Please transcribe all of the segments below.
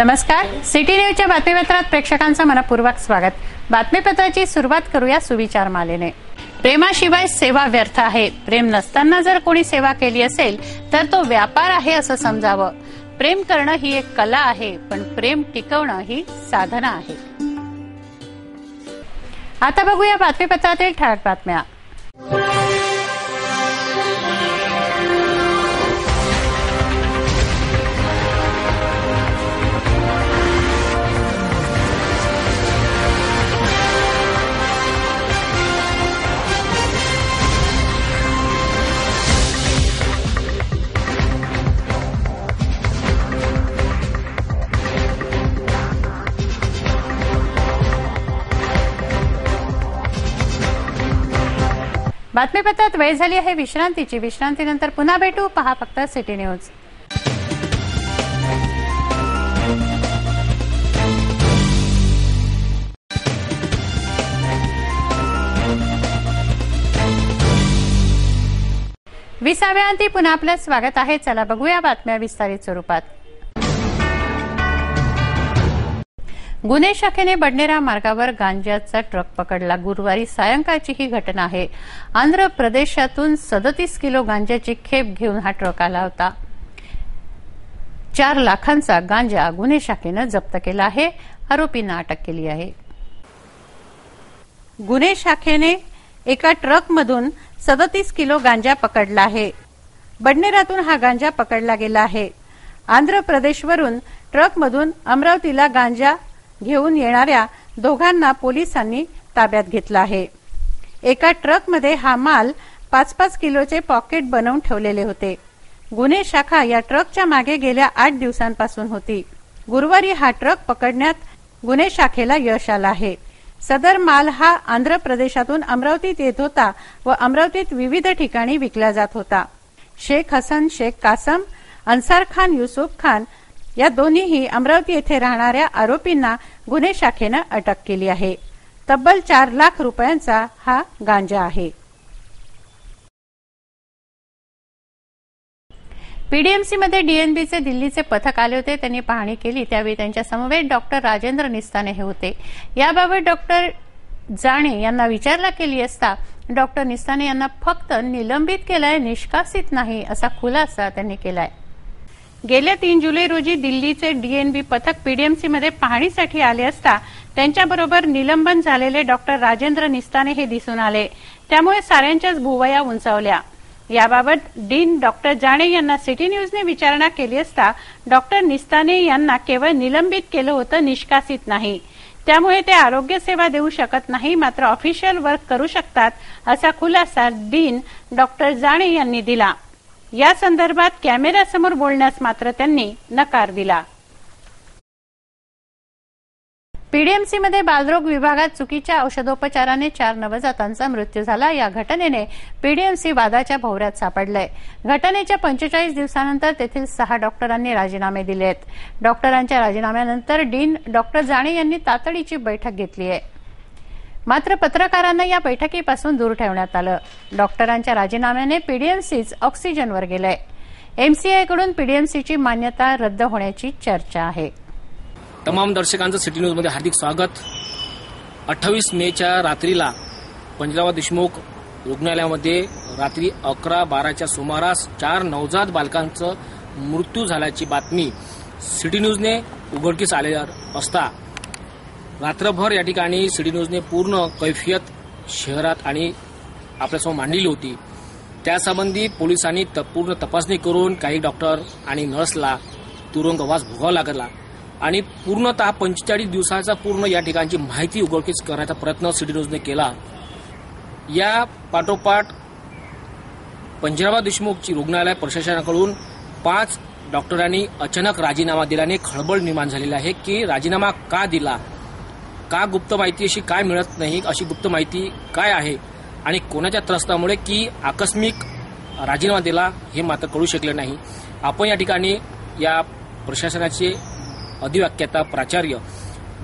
नमस्कार. सिटी न्यूजच्या बातमीपत्रात प्रेक्षकांचं मनपूर्वक स्वागत. बातमीपत्राची सुरुवात करूया सुविचार मालेने. प्रेमाशिवाय सेवा व्यर्थ आहे. प्रेम नसताना जर कोणी सेवा केली असेल तर तो व्यापार आहे असं समजावं. प्रेम करणं ही एक कला आहे पण प्रेम टिकवणं ही साधना आहे. आता बघूया बातमीपत्रातील ठळक बातम्या. बातमीपत्रात वेळ झाली आहे. विश्रांतीची. विश्रांतीनंतर पुन्हा भेटू. पहा फक्त सिटी न्यूज. विसाव्या अंती पुन्हा आपलं स्वागत आहे. चला बघूया बातम्या विस्तारित स्वरूपात. गुन्हे शाखेने बडनेरा मार्गावर गांजाचा ट्रक पकडला. गुरुवारी सायंकाळची ही घटना आहे. आंध्र प्रदेशातून सदतीस किलो गांजाची खेप घेऊन हा ट्रक आला होता. चार लाखांचा गांजा गुन्हे शाखेनं जप्त केला आहे. आरोपींना अटक केली आहे. गुन्हे शाखेने एका ट्रकमधून सदतीस किलो गांजा पकडला आहे. बडनेरातून हा गांजा पकडला गेला आहे. आंध्र प्रदेशवरून ट्रकमधून अमरावतीला गांजा घेऊन येणाऱ्या दोघांना पोलिसांनी ताब्यात घेतला आहे. एका ट्रकमध्ये हा माल पाच पाच किलोचे पॉकेट बनवून ठेवलेले होते. गुन्हे शाखा या ट्रकच्या मागे गेल्या आठ दिवसांपासून होती. गुरुवारी हा ट्रक पकडण्यात गुन्हे शाखेला यश आलं आहे. सदर माल हा आंध्र प्रदेशातून अमरावतीत येत होता व अमरावतीत विविध ठिकाणी विकला जात होता. शेख हसन शेख कासम अन्सार खान युसुफ खान या दोन्हीही अमरावती येथे राहणाऱ्या आरोपींना गुन्हे शाखेनं अटक केली आहे. तब्बल चार लाख रुपयांचा हा गांजा आहे. पीडीएमसीमध्ये डीएनबीचे दिल्लीचे पथक आले होते. त्यांनी पाहणी केली. त्यावेळी त्यांच्या समवेत डॉक्टर राजेंद्र निस्ताने हे होते. याबाबत डॉक्टर जाणे यांना विचारला केली असता डॉक्टर निस्ताने यांना फक्त निलंबित केलाय निष्कासित नाही असा खुलासा त्यांनी केलाय. गेल्या तीन जुलै रोजी दिल्लीचे डीएनबी पथक पीडीएमसीमध्ये पाहणीसाठी आले असता त्यांच्याबरोबर निलंबन झालेले डॉक्टर राजेंद्र निस्ताने हे दिसून आले. त्यामुळे साऱ्यांच्याच भुवया उंचावल्या. याबाबत डीन डॉक्टर जाणे यांना सिटी न्यूजने विचारणा केली असता डॉक्टर निस्ताने यांना केवळ निलंबित केलं होतं निष्कासित नाही. त्यामुळे ते आरोग्य सेवा देऊ शकत नाही मात्र ऑफिशियल वर्क करू शकतात असा खुलासा डीन डॉक्टर जाणे यांनी दिला. या संदर्भात कॅमेऱ्यासमोर बोलण्यास मात्र त्यांनी नकार दिला. पीडीएमसीमध्ये बालरोग विभागात चुकीच्या औषधोपचाराने चार नवजातांचा मृत्यू झाला. या घटनेने पीडीएमसी वादाच्या भोवऱ्यात सापडलंय. घटनेच्या पंचेचाळीस दिवसानंतर तेथील सहा डॉक्टरांनी राजीनामे दिले आहेत डॉक्टरांच्या राजीनाम्यानंतर डीन डॉक्टर जाणे यांनी तातडीची बैठक घेतली आहे. मात्र पत्रकारांना या बैठकीपासून दूर ठेवण्यात आलं. डॉक्टरांच्या राजीनाम्याने पीडीएमसीच ऑक्सिजनवर गेलंय. एमसीआयकडून पीडीएमसीची मान्यता रद्द होण्याची चर्चा आहे. तमाम दर्शकांचं सिटी न्यूजमध्ये हार्दिक स्वागत. अठ्ठावीस मेच्या रात्रीला पंजाबराव देशमुख रुग्णालयामध्ये रात्री अकरा बाराच्या सुमारास चार नवजात बालकांचं मृत्यू झाल्याची बातमी सिटी न्यूजने उघडकीस आले असता रात्रभर या ठिकाणी सिटी न्यूजने पूर्ण कैफियत शहरात आणि आपल्यासमोर मांडलेली होती. त्यासंबंधी पोलिसांनी त- पूर्ण तपासणी करून काही डॉक्टर आणि नर्सला तुरुंगवास भोगावा लागला. आणि पूर्णतः पंचेचाळीस दिवसाचा पूर्ण या ठिकाणची माहिती उघडकीस करण्याचा प्रयत्न सिटी न्यूजने केला. या पाठोपाठ पंजाबराव देशमुखची रुग्णालय प्रशासनाकडून पाच डॉक्टरांनी अचानक राजीनामा दिल्याने खळबळ निर्माण झालेली आहे की राजीनामा का दिला? का गुप्त माहिती अशी काय मिळत नाही अशी गुप्त माहिती काय आहे आणि कोणाच्या त्रस्तामुळे की आकस्मिक राजीनामा दिला हे मात्र कळू शकले नाही. आपण या ठिकाणी या प्रशासनाचे अधिव्याख्याता प्राचार्य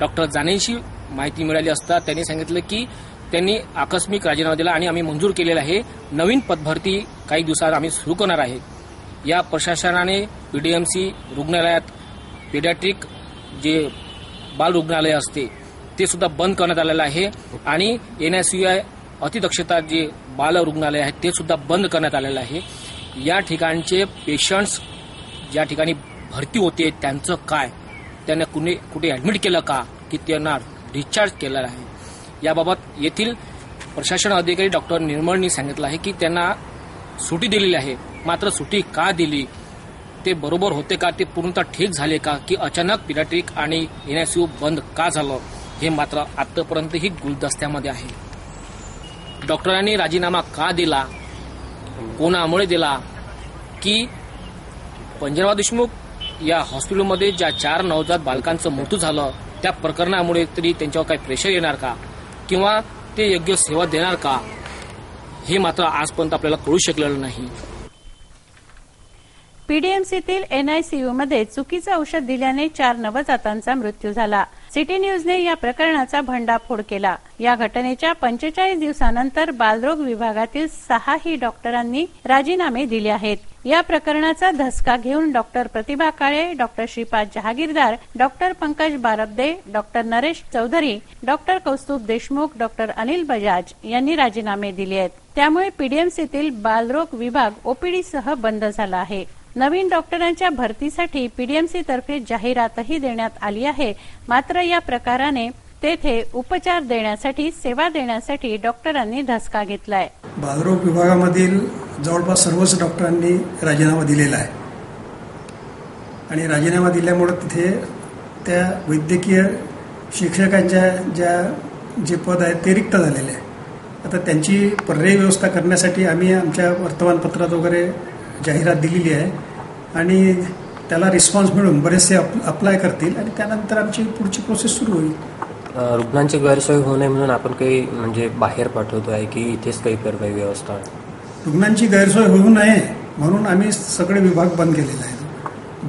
डॉक्टर जानेंशी माहिती मिळाली असता त्यांनी सांगितलं की त्यांनी आकस्मिक राजीनामा दिला आणि आम्ही मंजूर केलेला आहे. नवीन पदभरती काही दिवसात आम्ही सुरू करणार आहे. या प्रशासनाने पीडीएमसी रुग्णालयात पेडॅट्रिक जे बाल रुग्णालय असते ते सुद्धा बंद करण्यात आलेलं आहे. आणि एनआयसीआय अतिदक्षता जे बाल रुग्णालय आहे ते सुद्धा बंद करण्यात आलेलं आहे. या ठिकाणचे पेशंट्स ज्या ठिकाणी भरती होते त्यांचं काय? त्यांना कुणी कुठे ऍडमिट केलं का? की त्यांना डिस्चार्ज केलेला आहे? याबाबत येथील प्रशासन अधिकारी डॉक्टर निर्मळनी सांगितलं आहे की त्यांना सुटी दिलेली आहे. मात्र सुटी का दिली? ते बरोबर होते का? ते पूर्णतः ठीक झाले का? की अचानक पिराट्रिक आणि एनआयसीयू बंद का झालं? हे मात्र आतापर्यंतही गुलदस्त्यामध्ये आहे. डॉक्टरांनी राजीनामा का दिला? कोणामुळे दिला? की पंजाबराव देशमुख या हॉस्पिटलमध्ये ज्या चार नवजात बालकांचं मृत्यू झालं त्या प्रकरणामुळे तरी त्यांच्यावर काही प्रेशर येणार का? किंवा ते योग्य सेवा देणार का? हे मात्र आजपर्यंत आपल्याला कळू शकलेलं नाही. पीडीएमसीतील एनआयसीयूमध्ये चुकीचं औषध दिल्याने चार नवजातांचा मृत्यू झाला. सिटी न्यूजने या प्रकरणाचा भंडाफोड केला. या घटनेच्या पंचेचाळीस दिवसानंतर बालरोग विभागातील सहाही डॉक्टरांनी राजीनामे दिले आहेत. या प्रकरणाचा धसका घेऊन doctor Pratibha Kale doctor Shripad Jahagirdar doctor Pankaj Barbade doctor Naresh Chaudhari doctor Kaustubh Deshmukh doctor Anil Bajaj यांनी राजीनामे दिले आहेत. त्यामुळे पीडीएमसीतील बालरोग विभाग ओपीडीसह बंद झाला आहे. नवीन डॉक्टरांच्या भरतीसाठी पीडीएमसी तर्फे जाहिरातही देण्यात आली आहे. मात्र या प्रकाराने तेथे उपचार देण्यासाठी सेवा देण्यासाठी डॉक्टरांनी धसका घेतलाय. बालरोग विभागामधील जवळपास सर्वच डॉक्टरांनी राजीनामा दिलेला आहे. आणि राजीनामा दिल्यामुळं तिथे त्या वैद्यकीय शिक्षकांच्या ज्या जे पद आहेत ते रिक्त झालेले आहे आता त्यांची पर्यायी व्यवस्था करण्यासाठी आम्ही आमच्या वर्तमानपत्रात वगैरे जाहिरात दिलेली आहे. आणि त्याला रिस्पॉन्स मिळून बरेचसे अप अप्लाय करतील आणि त्यानंतर आमची पुढची प्रोसेस सुरू होईल. रुग्णांची गैरसोय होऊ नये म्हणून आपण काही म्हणजे बाहेर पाठवतो आहे की इथेच काही करवाई व्यवस्था. रुग्णांची गैरसोय होऊ नये म्हणून आम्ही सगळे विभाग बंद केलेले आहेत.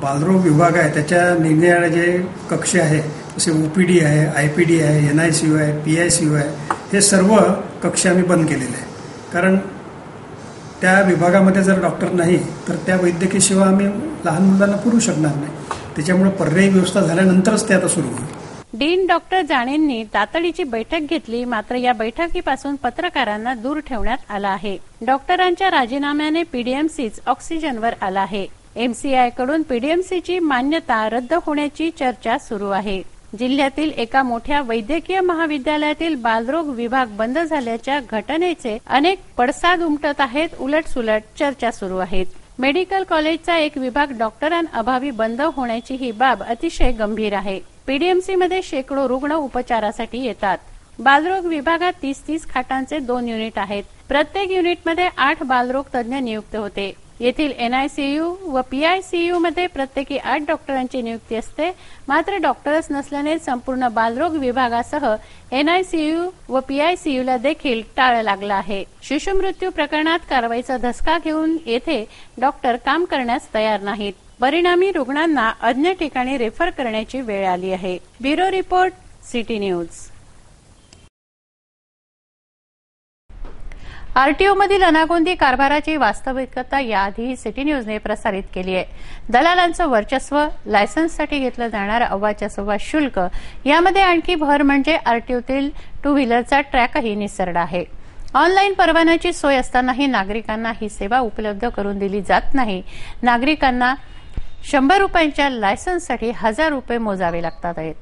बालरोग विभाग आहे त्याच्या निर्णयाने जे कक्ष आहे जसे ओपीडी आहे आय पी डी आहे एन आय सी यू आहे पी आय सी यू आहे हे सर्व कक्ष आम्ही बंद केलेले आहे कारण त्या विभागामध्ये जर डॉक्टर नाही तर त्या वैद्यकीय सेवा आम्ही लहान मुलांना पुरू शकणार नाही. त्याच्यामुळे पर्यायी व्यवस्था झाल्यानंतरच ते आता सुरू होईल. डीन डॉक्टर जाणेंनी तातडीची बैठक घेतली मात्र या बैठकीपासून पत्रकारांना दूर ठेवण्यात आला आहे. डॉक्टरांच्या राजीनाम्याने पीडीएमसीच ऑक्सिजनवर आला आहे. एमसीआयकडून पीडीएमसीची मान्यता रद्द होण्याची चर्चा सुरू आहे. जिल्ह्यातील एका मोठ्या वैद्यकीय महाविद्यालयातील बालरोग विभाग बंद झाल्याच्या घटनेचे अनेक पडसाद उमटत आहेत. उलटसुलट चर्चा सुरू आहेत. मेडिकल कॉलेजचा एक विभाग डॉक्टरांअभावी बंद होण्याची ही बाब अतिशय गंभीर आहे. पीडीएमसी मध्ये शेकडो रुग्ण उपचारासाठी येतात. बालरोग विभागात तीस तीस खाटांचे दोन युनिट आहेत. प्रत्येक युनिटमध्ये आठ बालरोग तज्ज्ञ नियुक्त होते. येथील एनआयसीयू व पीआयसीयू मध्ये प्रत्येकी आठ डॉक्टरांची नियुक्ती असते. मात्र डॉक्टरच नसल्याने संपूर्ण बालरोग विभागासह एनआयसीयू व पीआयसीयू ला देखील टाळ लागलं आहे. शिशुमृत्यू प्रकरणात कारवाईचा धसका घेऊन येथे डॉक्टर काम करण्यास तयार नाहीत. परिणामी रुग्णांना अज्ञ ठिकाणी रेफर करण्याची वेळ आली आहे. Bureau report City News. RTO मधील अनागोंदी कारभाराची वास्तविकता याआधी सिटी न्यूजने प्रसारित केली आहे. दलालांचं वर्चस्व लायसन्ससाठी घेतलं जाणारं अव्वाच्या सव्वा शुल्क यामध्ये आणखी भर म्हणजे आरटीओतील टू व्हीलरचा ट्रॅकही निसरडा आहे. ऑनलाईन परवान्याची सोय असतानाही नागरिकांना ही सेवा उपलब्ध करून दिली जात नाही. नागरिकांना शंभर रुपयांच्या लायसन्ससाठी हजार रुपये मोजावे लागतात आहेत.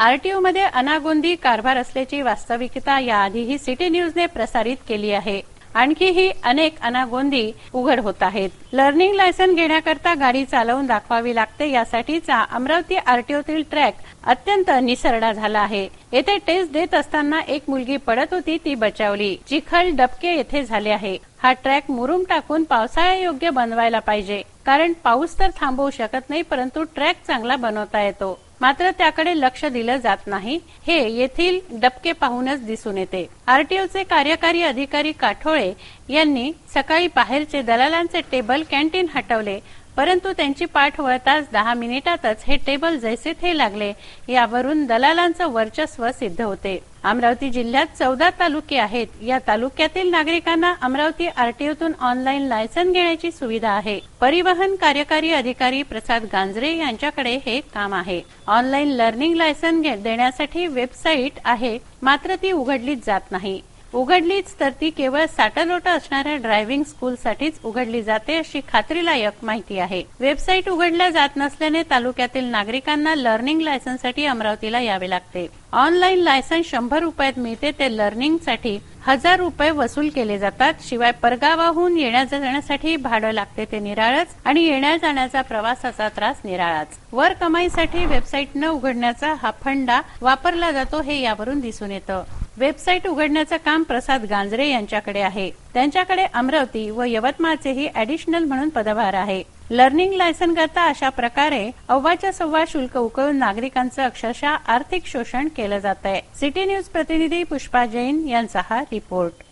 आरटीओमध्ये अनागोंदी कारभार असल्याची वास्तविकता याआधीही सिटी न्यूजने प्रसारित केली आहे. आणखीही अनेक अनागोंदी उघड होत आहेत. लर्निंग लायसन घेण्याकरता गाडी चालवून दाखवावी लागते यासाठीचा अमरावती आरटीओतील ट्रॅक अत्यंत निसरडा झाला आहे. येथे टेस्ट देत असताना एक मुलगी पडत होती ती बचावली. चिखल डबके येथे झाले आहे. हा ट्रॅक मुरुम टाकून पावसाळ्यायोग्य बनवायला पाहिजे. कारण पाऊस तर थांबवू शकत नाही परंतु ट्रॅक चांगला बनवता येतो. मात्र त्याकडे लक्ष दिलं जात नाही. हे येथील डबके पाहूनच दिसून येते. आरटीओचे कार्यकारी अधिकारी काठोळे यांनी सकाळी बाहेरचे दलालांचे टेबल कॅन्टीन हटवले परंतु त्यांची पाठ वळताच दहा मिनिटातच हे टेबल जैसे थे लागले. यावरून दलालांचं वर्चस्व सिद्ध होते. अमरावती जिल्ह्यात चौदा तालुके आहेत. या तालुक्यातील नागरिकांना अमरावती आरटीओतून ऑनलाईन लायसन घेण्याची सुविधा आहे. परिवहन कार्यकारी अधिकारी प्रसाद गांजरे यांच्याकडे हे काम आहे. ऑनलाईन लर्निंग लायसन घे- देण्यासाठी वेबसाईट आहे मात्र ती उघडलीच जात नाही. उघडलीच तर ती केवळ साटालोटा असणाऱ्या ड्रायव्हिंग स्कूलसाठीच उघडली जाते अशी खात्रीलायक माहिती आहे. वेबसाईट उघडल्या जात नसल्याने तालुक्यातील नागरिकांना लर्निंग लायसनसाठी अमरावतीला यावे लागते. ऑनलाईन लायसन शंभर रुपयात मिळते ते लर्निंगसाठी हजार रुपये वसूल केले जातात. शिवाय परगावाहून येण्या जाण्यासाठी भाडं लागते ते निराळच आणि येण्या जाण्याचा प्रवासाचा त्रास निराळाच. वर कमाईसाठी वेबसाईट न उघडण्याचा हा फंडा वापरला जातो हे यावरून दिसून येतं. वेबसाईट उघडण्याचं काम प्रसाद गांजरे यांच्याकडे आहे. त्यांच्याकडे अमरावती व यवतमाळचेही ऍडिशनल म्हणून पदभार आहे. लर्निंग लायसन करता अशा प्रकारे अव्वाच्या सव्वा शुल्क उकळून नागरिकांचं अक्षरशः आर्थिक शोषण केलं जात आहे सिटी न्यूज प्रतिनिधी पुष्पा जैन यांचा हा रिपोर्ट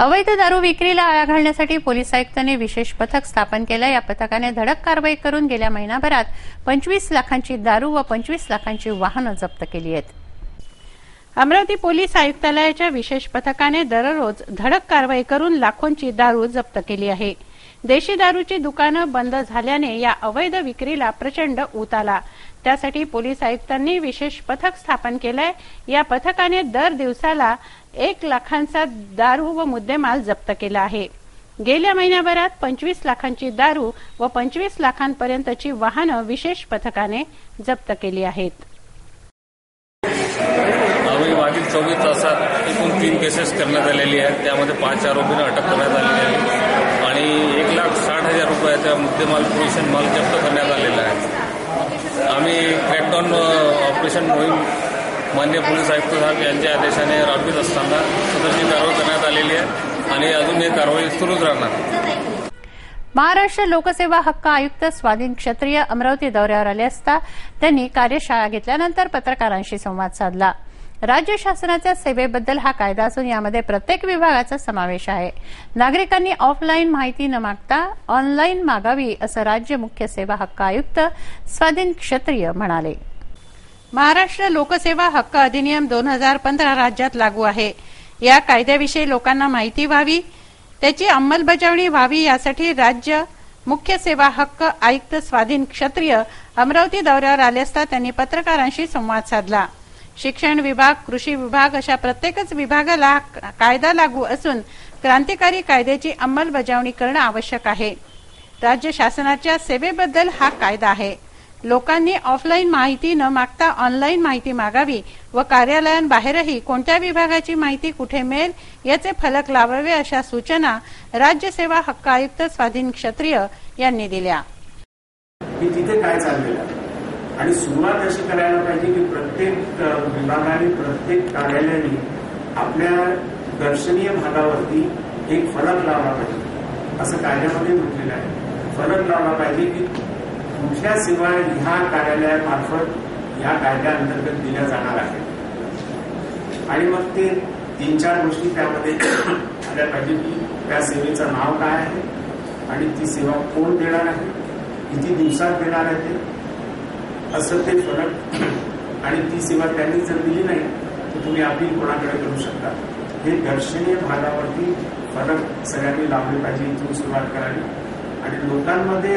अवैध दारू विक्रीला आळा घालण्यासाठी पोलीस आयुक्तांनी विशेष पथक स्थापन केलं. या पथकाने धडक कारवाई करून गेल्या महिनाभरात पंचवीस लाखांची दारू व पंचवीस लाखांची वाहनं जप्त केली आहेत. अमरावती पोलीस आयुक्तालयाच्या विशेष पथकाने दररोज धडक कारवाई करून लाखोंची दारू जप्त केली आहे. देशी दारूची दुकानं बंद झाल्याने या अवैध विक्रीला प्रचंड ऊत आला. त्यासाठी पोलीस आयुक्तांनी विशेष पथक स्थापन केलंय. या पथकाने दर दिवसाला एक लाखांचा दारू व मुद्देमाल जप्त केला आहे. गेल्या महिन्याभरात पंचवीस लाखांची दारू व पंचवीस लाखांपर्यंतची वाहनं विशेष पथकाने जप्त केली आहेत. मागील चोवीस तासात एकूण तीन केसेस करण्यात आलेली आहेत. त्यामध्ये पाच आरोपींना अटक करण्यात आलेली आहे. आणि एक लाख साठ हजार रुपयाचा मुद्देमाल पोलिशन माल जप्त करण्यात आलेला आहे. आम्ही क्रॅकडाऊन ऑपरेशन मोहीम मान्य पोलीस आयुक्त साहेब यांच्या आदेशाने राबवित असताना सदरची कारवाई करण्यात आलेली आहे आणि अजून ही कारवाई सुरूच राहणार. महाराष्ट्र लोकसेवा हक्क आयुक्त स्वाधीन क्षत्रिय अमरावती दौऱ्यावर आले असता त्यांनी कार्यशाळा घेतल्यानंतर पत्रकारांशी संवाद साधला. राज्य शासनाच्या सेवेबद्दल हा कायदा असून यामध्ये प्रत्येक विभागाचा समावेश आहे. नागरिकांनी ऑफलाईन माहिती न मागता ऑनलाईन मागावी असं राज्य मुख्य सेवा हक्क आयुक्त स्वाधीन क्षत्रिय म्हणाले. महाराष्ट्र लोकसेवा हक्क अधिनियम दोन हजार पंधरा राज्यात लागू आहे. या कायद्याविषयी लोकांना माहिती व्हावी त्याची अंमलबजावणी व्हावी यासाठी राज्य मुख्य सेवा हक्क आयुक्त स्वाधीन क्षत्रिय अमरावती दौऱ्यावर आले असता त्यांनी पत्रकारांशी संवाद साधला. शिक्षण विभाग कृषी विभाग अशा प्रत्येकच विभागाला कायदा लागू असून क्रांतिकारी कायद्याची अंमलबजावणी करणं आवश्यक आहे. राज्य शासनाच्या सेवेबद्दल हा कायदा आहे. लोकांनी ऑफलाईन माहिती न मागता ऑनलाईन माहिती मागावी व कार्यालयांबाहेरही कोणत्या विभागाची माहिती कुठे मिळेल याचे फलक लावावे अशा सूचना राज्य सेवा हक्क आयुक्त स्वाधीन क्षत्रिय यांनी दिल्या. काय चाललेलं आणि सुरुवात अशी करायला पाहिजे की प्रत्येक विभागाने प्रत्येक कार्यालयाने आपल्या दर्शनीय भागावरती एक फलक लावला पाहिजे. असं कायद्यामध्ये म्हटलेलं आहे. फलक लावला पाहिजे की कुठल्या सेवा ह्या कार्यालयामार्फत ह्या कायद्याअंतर्गत दिल्या जाणार आहेत. आणि मग ते तीन चार गोष्टी त्यामध्ये आल्या पाहिजे की त्या सेवेचं नाव काय आहे आणि ती सेवा कोण देणार आहे? किती दिवसात देणार आहे ते? असं ते फरक आणि ती सेवा त्यांनी जर दिली नाही तर तुम्ही अपील कोणाकडे करू शकता? हे दर्शनीय भागावरती फरक सगळ्यांनी लावले पाहिजे इथून सुरुवात करावी. आणि लोकांमध्ये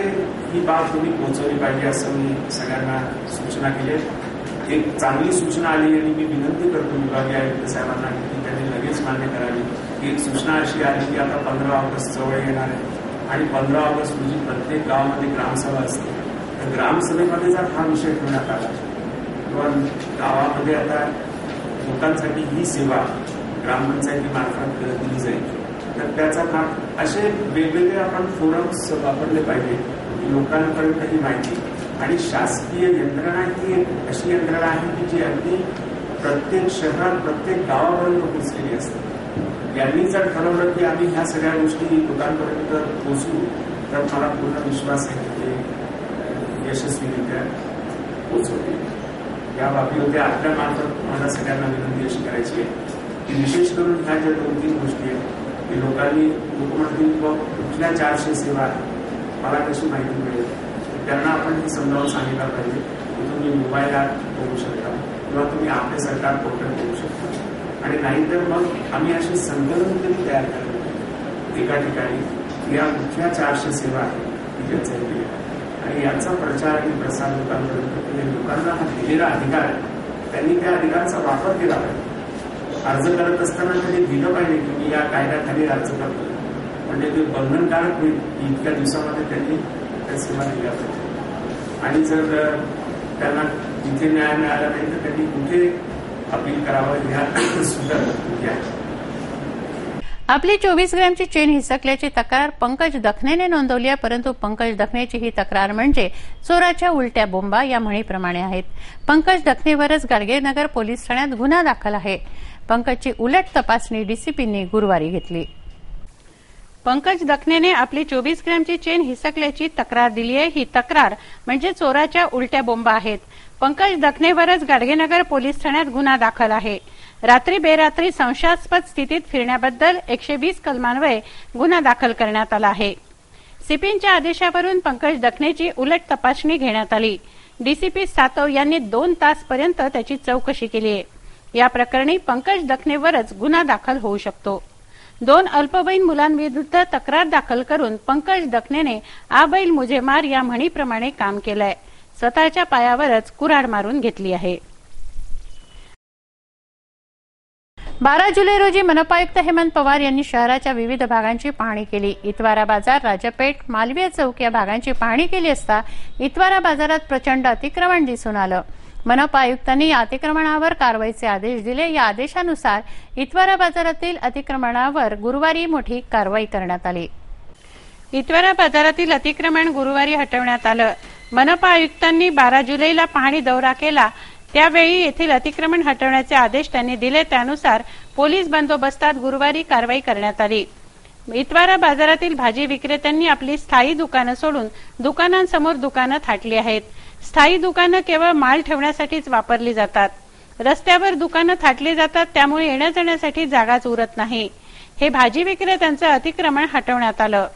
ही बाब तुम्ही पोहोचवली पाहिजे असं मी सगळ्यांना सूचना केली आहे. एक चांगली सूचना आली आणि मी विनंती करतो विभागीय आयुक्त साहेबांना की त्यांनी लगेच मान्य करावी. एक सूचना अशी आली की आता पंधरा ऑगस्ट जवळ येणार आहे. आणि पंधरा ऑगस्ट रोजी प्रत्येक गावामध्ये ग्रामसभा असते. ग्रामसभेमध्ये जर हा विषय ठेवण्यात आला किंवा गावामध्ये आता लोकांसाठी ही सेवा ग्रामपंचायतीमार्फत दिली जाईल. तर त्याचा भाग असे वेगवेगळे आपण फोरम्स वापरले पाहिजे लोकांपर्यंत ही माहिती. आणि शासकीय यंत्रणा ही एक अशी यंत्रणा आहे की जी अगदी प्रत्येक शहरात प्रत्येक गावापर्यंत पोहोचलेली असते. यांनी जर ठरवलं की आम्ही ह्या सगळ्या गोष्टी लोकांपर्यंत पोहोचू तर मला पूर्ण विश्वास आहे. यशस्वीरित्या पोहोचवतील या बाबी होत्या आपल्या मार्फत मला सगळ्यांना विनंती अशी करायची आहे की विशेष करून ह्या ज्या दोन तीन गोष्टी आहेत की लोकांनी लोक म्हणतील "बुवा, कुठल्या चारशे सेवा आहेत मला कशी माहिती मिळेल? त्यांना आपण हे समजावून सांगितलं पाहिजे. की तुम्ही मोबाईल ॲप बघू शकता किंवा तुम्ही आपले सरकार पोर्टल बघू शकता. आणि नाहीतर मग आम्ही अशी संकलन तरी तयार करतो एका ठिकाणी या कुठल्या चारशे सेवा आहेत तिथे केल्या आणि याचा प्रचार आणि प्रसार लोकांपर्यंत लोकांना हा दिलेला अधिकार आहे. त्यांनी त्या अधिकाराचा वापर केला पाहिजे अर्ज करत असताना त्यांनी दिलं पाहिजे की मी या कायद्याखाली अर्ज करतो. म्हणजे ते बंधनकारक होईल इतक्या दिवसामध्ये त्यांनी त्या सेवा दिल्या पाहिजे. आणि जर त्यांना तिथे न्याय मिळाला नाही तर त्यांनी कुठे अपील करावं ह्या सुद्धा आहे. आपली चोवीस ग्रॅमची चेन हिसकल्याची तक्रार पंकज दखनेने नोंदवली आहे परंतु पंकज दखनेची ही तक्रार म्हणजे चोराच्या उलट्या बोंबा या म्हणीप्रमाणे आहेत. पंकज दखनेवरच गाडगेनगर पोलीस ठाण्यात गुन्हा दाखल आहे. पंकजची उलट तपासणी डीसीपींनी गुरुवारी घेतली. पंकज दखनेने आपली चोवीस ग्रॅमची चेन हिसकल्याची तक्रार दिली आहे. ही तक्रार म्हणजे चोराच्या उलट्या बोंबा आहेत. पंकज दखनेवरच गाडगेनगर पोलीस ठाण्यात गुन्हा दाखल आहे. रात्री बेरात्री संशयास्पद स्थितीत फिरण्याबद्दल एकशे वीस कलमान्वये गुन्हा दाखल करण्यात आला आहे. सिपींच्या आदेशावरून पंकज दखनेची उलट तपासणी घेण्यात आली. डीसीपी सातव यांनी दोन तासपर्यंत त्याची चौकशी केली आहे. या प्रकरणी पंकज दखनेवरच गुन्हा दाखल होऊ शकतो. दोन अल्पवयीन मुलांविरुद्ध तक्रार दाखल करून पंकज दखनेने आ बैल मुझे मार या म्हणीप्रमाणे काम केलंय. स्वतःच्या पायावरच कुऱ्हाड मारून घेतली आहे. बारा जुलै रोजी मनपायुक्त हेमंत पवार यांनी शहराच्या विविध भागांची पाहणी केली. इतवारा बाजार राजपेठ मालवीय चौक या भागांची पाहणी केली असता इतवारा बाजारात प्रचंड अतिक्रमण दिसून आलं. मनपा आयुक्तांनी या अतिक्रमणावर कारवाईचे आदेश दिले. या आदेशानुसार इतवारा बाजारातील अतिक्रमणावर गुरुवारी मोठी कारवाई करण्यात आली. इतवारा बाजारातील अतिक्रमण गुरुवारी हटवण्यात आलं. मनपा आयुक्तांनी बारा जुलैला पाहणी दौरा केला. त्यावेळी येथील अतिक्रमण हटवण्याचे आदेश त्यांनी दिले. त्यानुसार पोलीस बंदोबस्तात गुरुवारी कारवाई करण्यात आली. इतवारा बाजारातील भाजी विक्रेत्यांनी आपली स्थायी दुकानं सोडून दुकानांसमोर दुकानं थाटली आहेत. स्थायी दुकानं केवळ माल ठेवण्यासाठीच वापरली जातात. रस्त्यावर दुकानं थाटली जातात त्यामुळे येण्या जाण्यासाठी जागाच उरत नाही. हे भाजी विक्रेत्यांचं अतिक्रमण हटवण्यात आलं.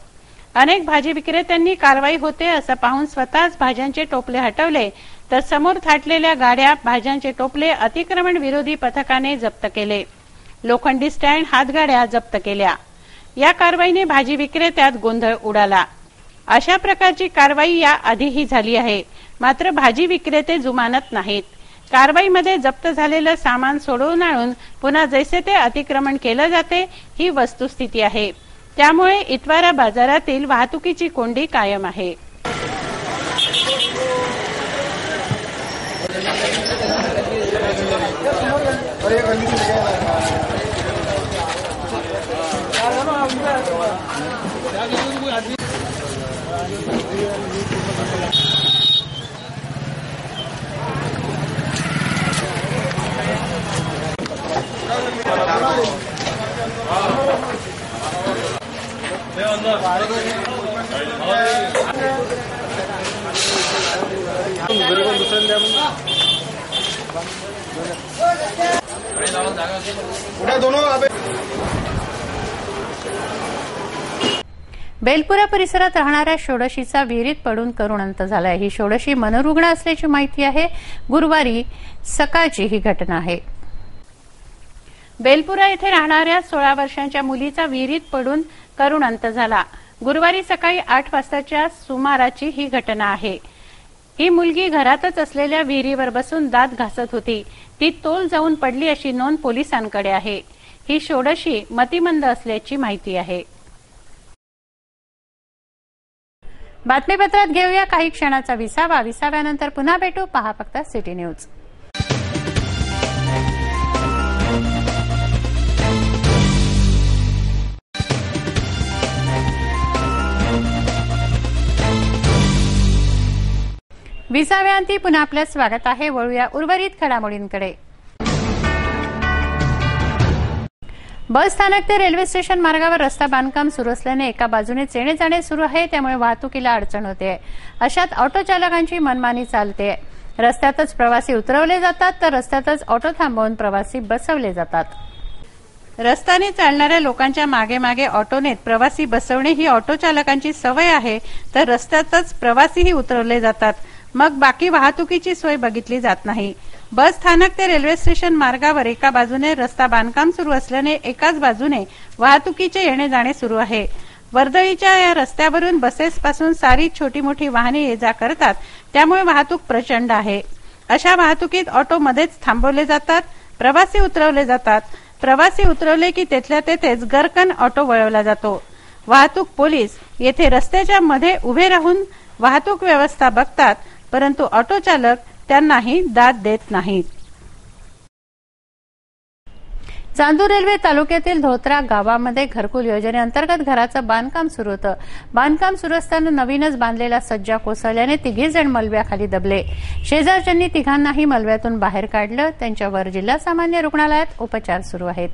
अनेक भाजी विक्रेत्यांनी कारवाई होते असं पाहून स्वतःच भाज्यांचे टोपले हटवले. तर समोर थाटलेल्या गाड्या भाज्यांचे टोपले अतिक्रमण विरोधी पथकाने जप्त केले. लोखंडी स्टँड हातगाड्या जप्त केल्या. या कारवाईने भाजी विक्रेत्यात गोंधळ उडाला. अशा प्रकारची कारवाई या आधीही झाली आहे. मात्र भाजी विक्रेते जुमानत नाहीत. कारवाईमध्ये जप्त झालेलं सामान सोडवून आणून पुन्हा जैसे ते अतिक्रमण केलं जाते ही वस्तुस्थिती आहे. त्यामुळे इतवारा बाजारातील वाहतुकीची कोंडी कायम आहे. गरिबांना दुसऱ्यांदा बेलपुरा परिसरात राहणाऱ्या षोडशीचा विहिरीत पडून करुण अंत झालाय. ही षोडशी मनोरुग्ण असल्याची माहिती आहे. गुरुवारी सकाळची ही घटना आहे. बेलपुरा येथे राहणाऱ्या सोळा वर्षांच्या मुलीचा विहिरीत पडून करुण अंत झाला. गुरुवारी सकाळी आठ वाजताच्या सुमाराची ही घटना आहे. ही मुलगी घरातच असलेल्या विहिरीवर बसून दात घासत होती. ती तोल जाऊन पडली अशी नोंद पोलिसांकडे आहे. ही षोडशी मतिमंद असल्याची माहिती आहे. बातमीपत्रात घेऊया काही क्षणाचा विसावा. विसाव्यानंतर पुन्हा भेटू. पहा फक्त सिटी न्यूज. विसाव्यांती पुन्हा आपलं स्वागत आहे. वळूया उर्वरित घडामोडींकडे. बस स्थानक ते रेल्वे स्टेशन मार्गावर रस्ता बांधकाम सुरू असल्याने एका बाजूने येणे जाणे सुरू आहे. त्यामुळे वाहतुकीला अडचण होते. अशात ऑटो चालकांची मनमानी चालते. रस्त्यातच प्रवासी उतरवले जातात तर रस्त्यातच ऑटो थांबवून प्रवासी बसवले जातात. रस्त्याने चालणाऱ्या लोकांच्या मागे मागे ऑटोनेत प्रवासी बसवणे ही ऑटो चालकांची सवय आहे तर रस्त्यातच प्रवासीही उतरवले जातात. मग बाकी वाहतुकीची सोय बघितली जात नाही. बस स्थानक ते रेल्वे स्टेशन मार्गावर एका बाजूने रस्ता बांधकाम सुरू असल्याने एकाच बाजूने वाहतुकीचे येणे जाणे सुरू आहे. वर्दळीच्या या रस्त्यावरून बसेस पासून सारी छोटी मोठी वाहने ये जा करतात त्यामुळे वाहतूक प्रचंड आहे. अशा वाहतुकीत ऑटो मध्येच थांबवले जातात प्रवासी उतरवले जातात. प्रवासी उतरवले की तेथल्या तेथेच गरकन ऑटो वळवला जातो. वाहतूक पोलीस येथे रस्त्याच्या मध्ये उभे राहून वाहतूक व्यवस्था बघतात परंतु ऑटो चालक त्यांनाही दाद देत नाहीत. चांदूर रेल्वे तालुक्यातील धोत्रा गावामध्ये घरकुल योजनेअंतर्गत घराचं बांधकाम सुरू होतं. बांधकाम सुरू असताना नवीनच बांधलेला सज्जा कोसळल्याने तिघे जण मलब्याखाली दबले. शेजारच्यांनी तिघांनाही मलब्यातून बाहेर काढलं. त्यांच्यावर जिल्हा सामान्य रुग्णालयात उपचार सुरू आहेत.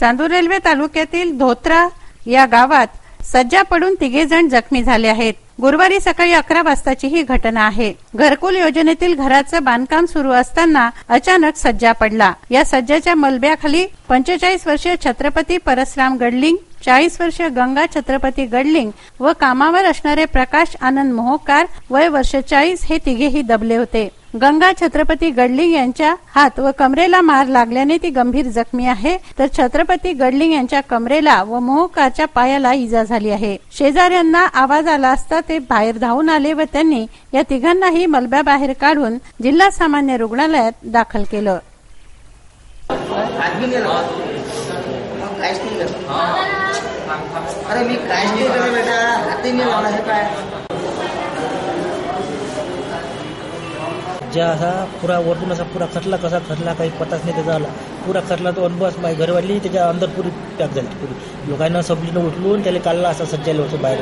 चांदूर रेल्वे तालुक्यातील धोत्रा या गावात सज्जा पडून तिघे जण जखमी झाले आहेत. गुरुवारी सकाळी अकरा वाजताची ही घटना आहे. घरकुल योजनेतील घराचं बांधकाम सुरू असताना अचानक सज्जा पडला. या सज्जाच्या मलब्याखाली पंचेचाळीस वर्षीय छत्रपती परसराम गडलिंग चाळीस वर्षीय गंगा छत्रपती गडलिंग व कामावर असणारे प्रकाश आनंद मोहकार वय वर्ष चाळीस हे तिघेही दबले होते. गंगा छत्रपती गडलिंग यांच्या हात व कमरेला मार लागल्याने ती गंभीर जखमी आहे. तर छत्रपती गडलिंग यांच्या कमरेला व मोहकारच्या पायाला इजा झाली आहे. शेजाऱ्यांना आवाज आला असता ते बाहेर धावून आले व त्यांनी या तिघांनाही मलब्याबाहेर काढून जिल्हा सामान्य रुग्णालयात दाखल केलं आदमी नाही लावा मग काहीच नाही करत अरे मी काहीच नाही करत बेटा. हातही नाही लावला हे काय ज्या असा पुरा वरतून असा पुरा खचला कसा खचला काही पताच नाही त्याचा आला. पुरा खचला तो आणि बस माझी घरवाली त्याच्या अंदर पुरी पॅक झाली पुरी. लोकांना सबलीनं उचलून त्याला काढला असा सज्जायला होतं बाहेर.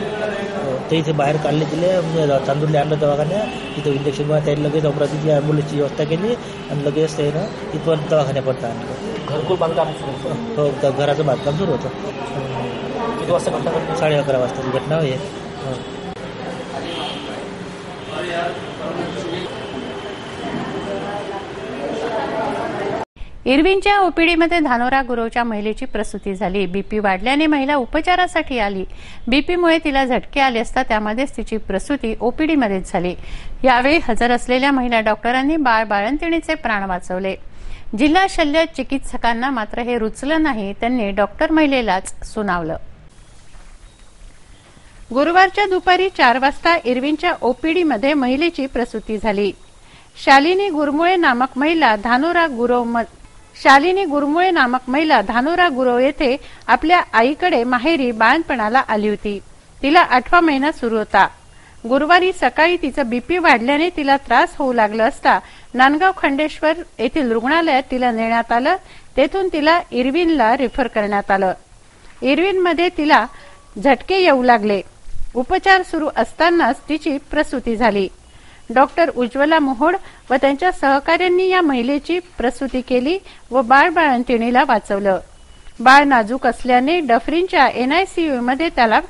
ते इथे बाहेर काढले दिले म्हणजे चांदूरले आणलं दवाखान्यात. तिथं इंजेक्शन त्याने लगेच ऑपरेशनची ॲम्ब्युलन्सची व्यवस्था केली आणि लगेच त्यानं इथपर्यंत दवाखान्यापर्यंत आणलं. घरकुल बांधकाम सुरू होतं. हो घराचं बांधकाम सुरू होतं. किती वाजता घटना घडली साडे अकरा वाजताची घटना आहे. हो. इरविनच्या ओपीडीमध्ये धानोरा गुरवच्या महिलेची प्रसूती झाली. बीपी वाढल्याने महिला उपचारासाठी आली. बीपीमुळे तिला झटके आले असता त्यामध्येच तिची प्रसूती ओपीडीमध्येच झाली. यावेळी हजर असलेल्या महिला डॉक्टरांनी बाळ बाळंतिणीचे प्राण वाचवले. जिल्हा शल्य चिकित्सकांना मात्र हे रुचलं नाही त्यांनी डॉक्टर महिलेलाच सुनावलं. गुरुवारच्या दुपारी चार वाजता इरविनच्या ओपीडीमध्ये महिलेची प्रसूती झाली. शालिनी गुरमुळे नामक महिला धानोरा गुरव म- शालिनी गुरमुळे नामक महिला धानोरा गुरव येथे आपल्या आईकडे माहेरी बाळणपणाला आली होती. तिला आठवा महिना सुरू होता. गुरुवारी सकाळी तिचं बीपी वाढल्याने तिला त्रास होऊ लागला असता नांदगाव खंडेश्वर येथील रुग्णालयात तिला नेण्यात आलं. तेथून तिला इरविनला रेफर करण्यात आलं. इरविनमध्ये तिला झटके येऊ लागले. उपचार सुरू असतानाच तिची प्रसूती झाली. डॉक्टर उज्ज्वला मोहोड व त्यांच्या सहकाऱ्यांनी या महिलेची प्रसूती केली व बाळ बाळंतिणीला वाचवलं. बाळ नाजूक असल्याने डफरीनच्या एनआयसीयू मध्ये त्याला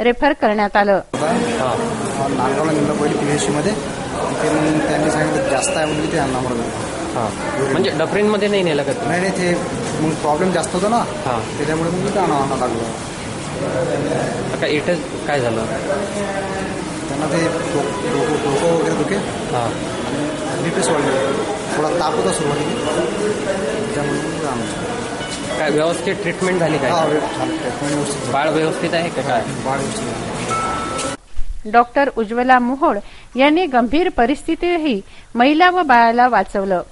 रेफर करण्यात आलं. नेलं पहिले पी एच मध्ये तिथे मग त्यांनी सांगितलं जास्त आहे म्हणजे ते हां. म्हणजे डफरीनमध्ये नाही नेलं का? नाही नाही ते मग प्रॉब्लेम जास्त होता ना. त्याच्यामुळे मग ते आणावं लागलं. का इथं काय झालं? त्यांना ते डोकं वगैरे दुखे. हां. बी पी वाढले थोडा ताप होता सुरुवातीला. त्याच्यामुळे आणायचं काय व्यवस्थित ट्रीटमेंट झाली हा काय ट्रीटमेंट व्यवस्थित. बाळ व्यवस्थित आहे का काय? बाळ व्यवस्थित. डॉक्टर उज्ज्वला मोहोड यांनी गंभीर परिस्थितीतही महिला व बाळाला वाचवलं.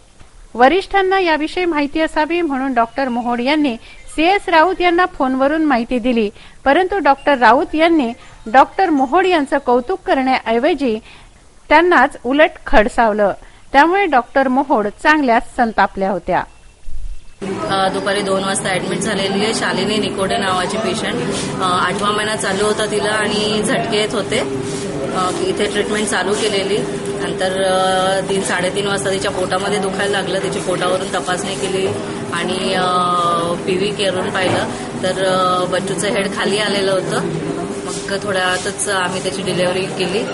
वरिष्ठांना याविषयी माहिती असावी म्हणून डॉक्टर मोहोड यांनी सीएस राऊत यांना फोनवरून माहिती दिली. परंतु डॉक्टर राऊत यांनी डॉक्टर मोहोड यांचं कौतुक करण्याऐवजी त्यांनाच उलट खडसावलं. त्यामुळे डॉक्टर मोहोड चांगल्याच संतापल्या होत्या. दुपारी दोन वाजता ऍडमिट झालेली आहे शालिनी निकोडे नावाची पेशंट आठवा महिना चालू होता तिला आणि झटके येत होते. इथे ट्रीटमेंट चालू केलेली. नंतर तीन साडेतीन वाजता तिच्या पोटामध्ये दुखायला लागलं. तिची पोटावरून तपासणी केली. आणि पी व्ही केअरून पाहिलं. तर बच्चूचं हेड खाली आलेलं होतं. मग थोड्या वेळातच आम्ही त्याची डिलेवरी केली.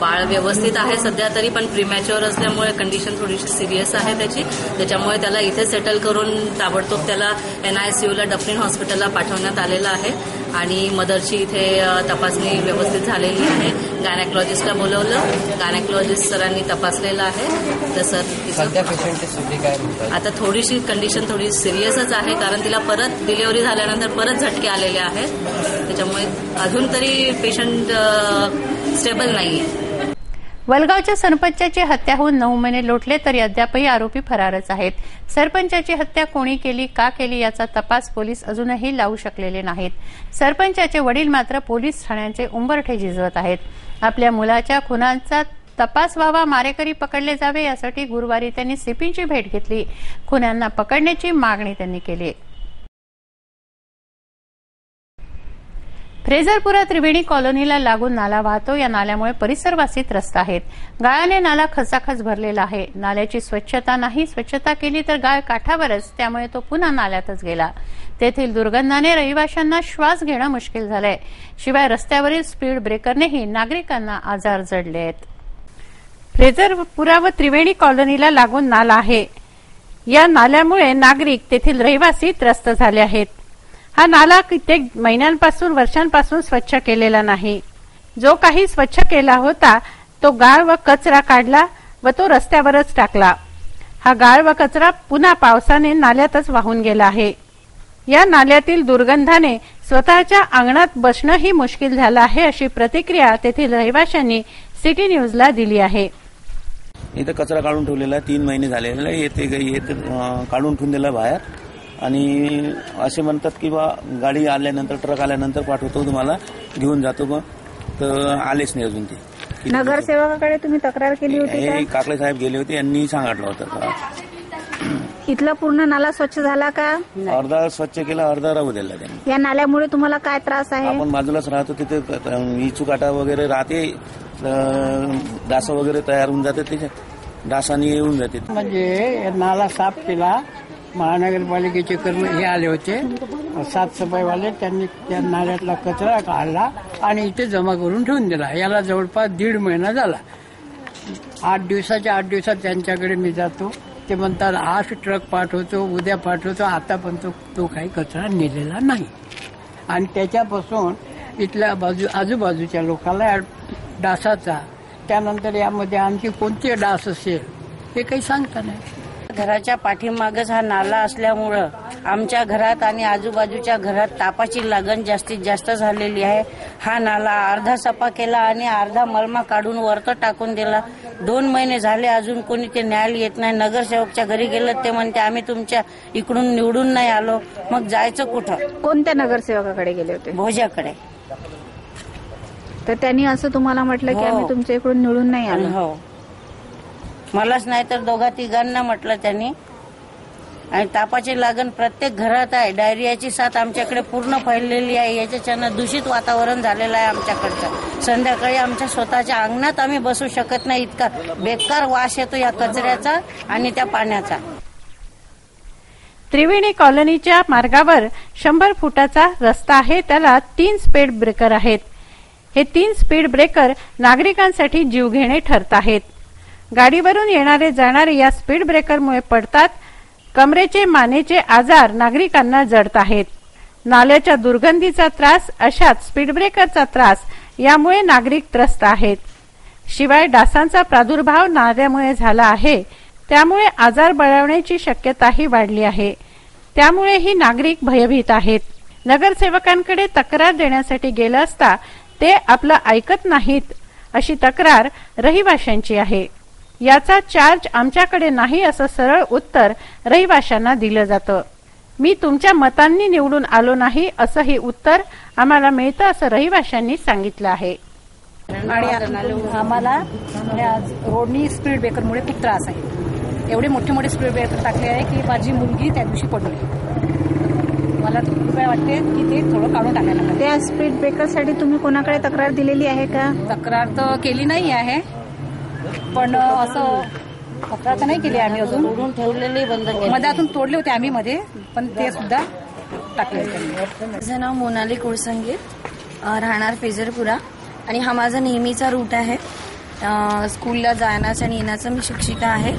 बाळ व्यवस्थित आहे सध्या तरी पण प्रीमॅच्युअर असल्यामुळे कंडिशन थोडीशी सिरियस आहे त्याची. त्याच्यामुळे त्याला इथे सेटल करून ताबडतोब त्याला एनआयसीयूला डफरीन हॉस्पिटलला पाठवण्यात आलेलं आहे. आणि मदरची इथे तपासणी व्यवस्थित झालेली आहे. गायनॅकॉलॉजिस्टला बोलवलं. गायनॅकॉलॉजिस्ट सरांनी तपासलेलं आहे. तर सर म्हणतात? आता थोडीशी कंडिशन थोडी सिरियसच आहे कारण तिला परत डिलिव्हरी झाल्यानंतर परत झटके आलेले आहेत. त्याच्यामुळे अजून तरी पेशंट स्टेबल नाहीये. वलगावच्या सरपंचाची हत्या होऊन नऊ महिने लोटले तरी अद्यापही आरोपी फरारच आहेत. सरपंचाची हत्या कोणी केली का केली याचा तपास पोलीस अजूनही लावू शकलेले नाहीत. सरपंचाचे वडील मात्र पोलीस ठाण्यांचे उंबरठे झिजवत आहेत. आपल्या मुलाच्या खुनांचा तपास व्हावा मारेकरी पकडले जावे यासाठी गुरुवारी त्यांनी सिपींची भेट घेतली. खुन्यांना पकडण्याची मागणी त्यांनी केली. फ्रेझरपुरा त्रिवेणी कॉलनीला लागून नाला वाहतो. या नाल्यामुळे परिसरवासी त्रस्त आहेत. गाळाने नाला खचाखच भरलेला आहे. नाल्याची स्वच्छता नाही. स्वच्छता केली तर गाळ काठावरच. त्यामुळे तो पुन्हा नाल्यातच गेला. तेथील दुर्गंधाने रहिवाशांना श्वास घेणं मुश्किल झालंय. शिवाय रस्त्यावरील स्पीड ब्रेकरनेही नागरिकांना आजार जडले आहेत. फ्रेझरपुरा व त्रिवेणी कॉलनीला लागून नाला आहे. या नाल्यामुळे नागरिक तेथील रहिवासी त्रस्त झाले आहेत. हा नाला कित्येक महिन्यांपासून वर्षांपासून स्वच्छ केलेला नाही. जो काही स्वच्छ केला होता तो गाळ व कचरा काढला व तो रस्त्यावरच टाकला. हा गाळ व कचरा पुन्हा पावसाने नाल्यातच वाहून गेला आहे. या नाल्यातील दुर्गंधाने स्वतःच्या अंगणात बसणंही मुश्किल झालं आहे अशी प्रतिक्रिया तेथील रहिवाशांनी सिटी न्यूजला दिली आहे. इथं कचरा काढून ठेवलेला तीन महिने झालेला येते काढून ठेवून दिला बाहेर. आणि असे म्हणतात की बा गाडी आल्यानंतर ट्रक आल्यानंतर पाठवतो तुम्हाला घेऊन जातो बा. तर आलेच नाही अजून ते. नगरसेवकाकडे तुम्ही तक्रार केली होती हे का? काकडे साहेब गेले होते यांनी सांगितलं होतं इथला पूर्ण नाला स्वच्छ झाला का? अर्धा स्वच्छ केला अर्धा राहू दिला त्यांनी. या नाल्यामुळे तुम्हाला काय त्रास आहे? आपण बाजूलाच राहतो तिथे इचू काटा वगैरे राहते डास वगैरे तयार होऊन जाते त्याच्या डासाने येऊन जाते. म्हणजे नाला साफ केला महानगरपालिकेचे कर्मी हे आले होते. साफसफाईवाले त्यांनी त्या नाल्यातला कचरा काढला आणि इथे जमा करून ठेवून दिला. याला जवळपास दीड महिना झाला. आठ दिवसाच्या आठ दिवसात त्यांच्याकडे मी जातो. ते म्हणतात आज ट्रक पाठवतो उद्या पाठवतो आता पण तो तो काही कचरा नेलेला नाही. आणि त्याच्यापासून इथल्या बाजू आजूबाजूच्या लोकांना डासाचा. त्यानंतर यामध्ये आणखी कोणते डास असेल हे काही सांगता नाही. घराच्या पाठीमागच हा नाला असल्यामुळं आमच्या घरात आणि आजूबाजूच्या घरात तापाची लागण जास्तीत जास्त झालेली आहे. हा नाला अर्धा सफा केला आणि अर्धा मलमा काढून वरत टाकून दिला. दोन महिने झाले अजून कोणी ते न्यायला येत नाही. नगरसेवकच्या घरी गेलं ते म्हणते आम्ही तुमच्या इकडून निवडून नाही आलो. मग जायचं कुठं? कोणत्या नगरसेवकाकडे गेले होते? भोजाकडे तर त्यांनी असं तुम्हाला म्हटलं की हो. आम्ही तुमच्या इकडून निवडून नाही आलो. हो. मलाच नाही तर दोघा तिघांना म्हटलं त्यांनी. आणि तापाची लागण प्रत्येक घरात आहे. डायरियाची साथ आमच्याकडे पूर्ण फैललेली आहे. याच्याच्यानं दूषित वातावरण झालेलं आहे आमच्याकडचं. संध्याकाळी आमच्या स्वतःच्या अंगणात आम्ही बसू शकत नाही. इतका बेकार वास येतो या कचऱ्याचा आणि त्या पाण्याचा. त्रिवेणी कॉलनीच्या मार्गावर शंभर फुटाचा रस्ता आहे. त्याला तीन स्पीड ब्रेकर आहेत. हे तीन स्पीड ब्रेकर नागरिकांसाठी जीवघेणे ठरत आहेत. गाडीवरून येणारे जाणारे या स्पीड ब्रेकरमुळे पडतात. कमरेचे मानेचे आजार नागरिकांना जडत आहेत. नाल्याच्या दुर्गंधीचा त्रास अशात स्पीड ब्रेकरचा त्रास यामुळे नागरिक त्रस्त आहेत. शिवाय डासांचा प्रादुर्भाव नाल्यामुळे झाला आहे. त्यामुळे आजार बळवण्याची शक्यताही वाढली आहे. त्यामुळेही नागरिक भयभीत आहेत. नगरसेवकांकडे तक्रार देण्यासाठी गेलं असता ते आपलं ऐकत नाहीत अशी तक्रार रहिवाशांची आहे. याचा चार्ज आमच्याकडे नाही असं सरळ उत्तर रहिवाशांना दिलं जातं. मी तुमच्या मतांनी निवडून आलो नाही असंही उत्तर आम्हाला मिळतं असं रहिवाशांनी सांगितलं आहे. आणि आम्हाला रोडनी स्पीड ब्रेकरमुळे खूप त्रास आहे. एवढे मोठे मोठे स्पीड ब्रेकर टाकले आहे की माझी मुलगी त्या दिवशी पडली. मला खूप वेळ वाटते की ते थोडं काढून टाकायला त्या स्पीड ब्रेकरसाठी तुम्ही कोणाकडे तक्रार दिलेली आहे का? तक्रार तर केली नाही आहे. पण असं तक्रार तर नाही केली आम्ही अजून. ठेवलेले बंद मधातून तोडले होते आम्ही मध्ये पण ते सुद्धा टाकले माझं नाव मोनाली कुळसंगीत अ, राहणार फेजरपुरा आणि हा माझा नेहमीचा रूट आहे. स्कूलला जाण्याचं आणि येण्याचं मी शिक्षिका आहे.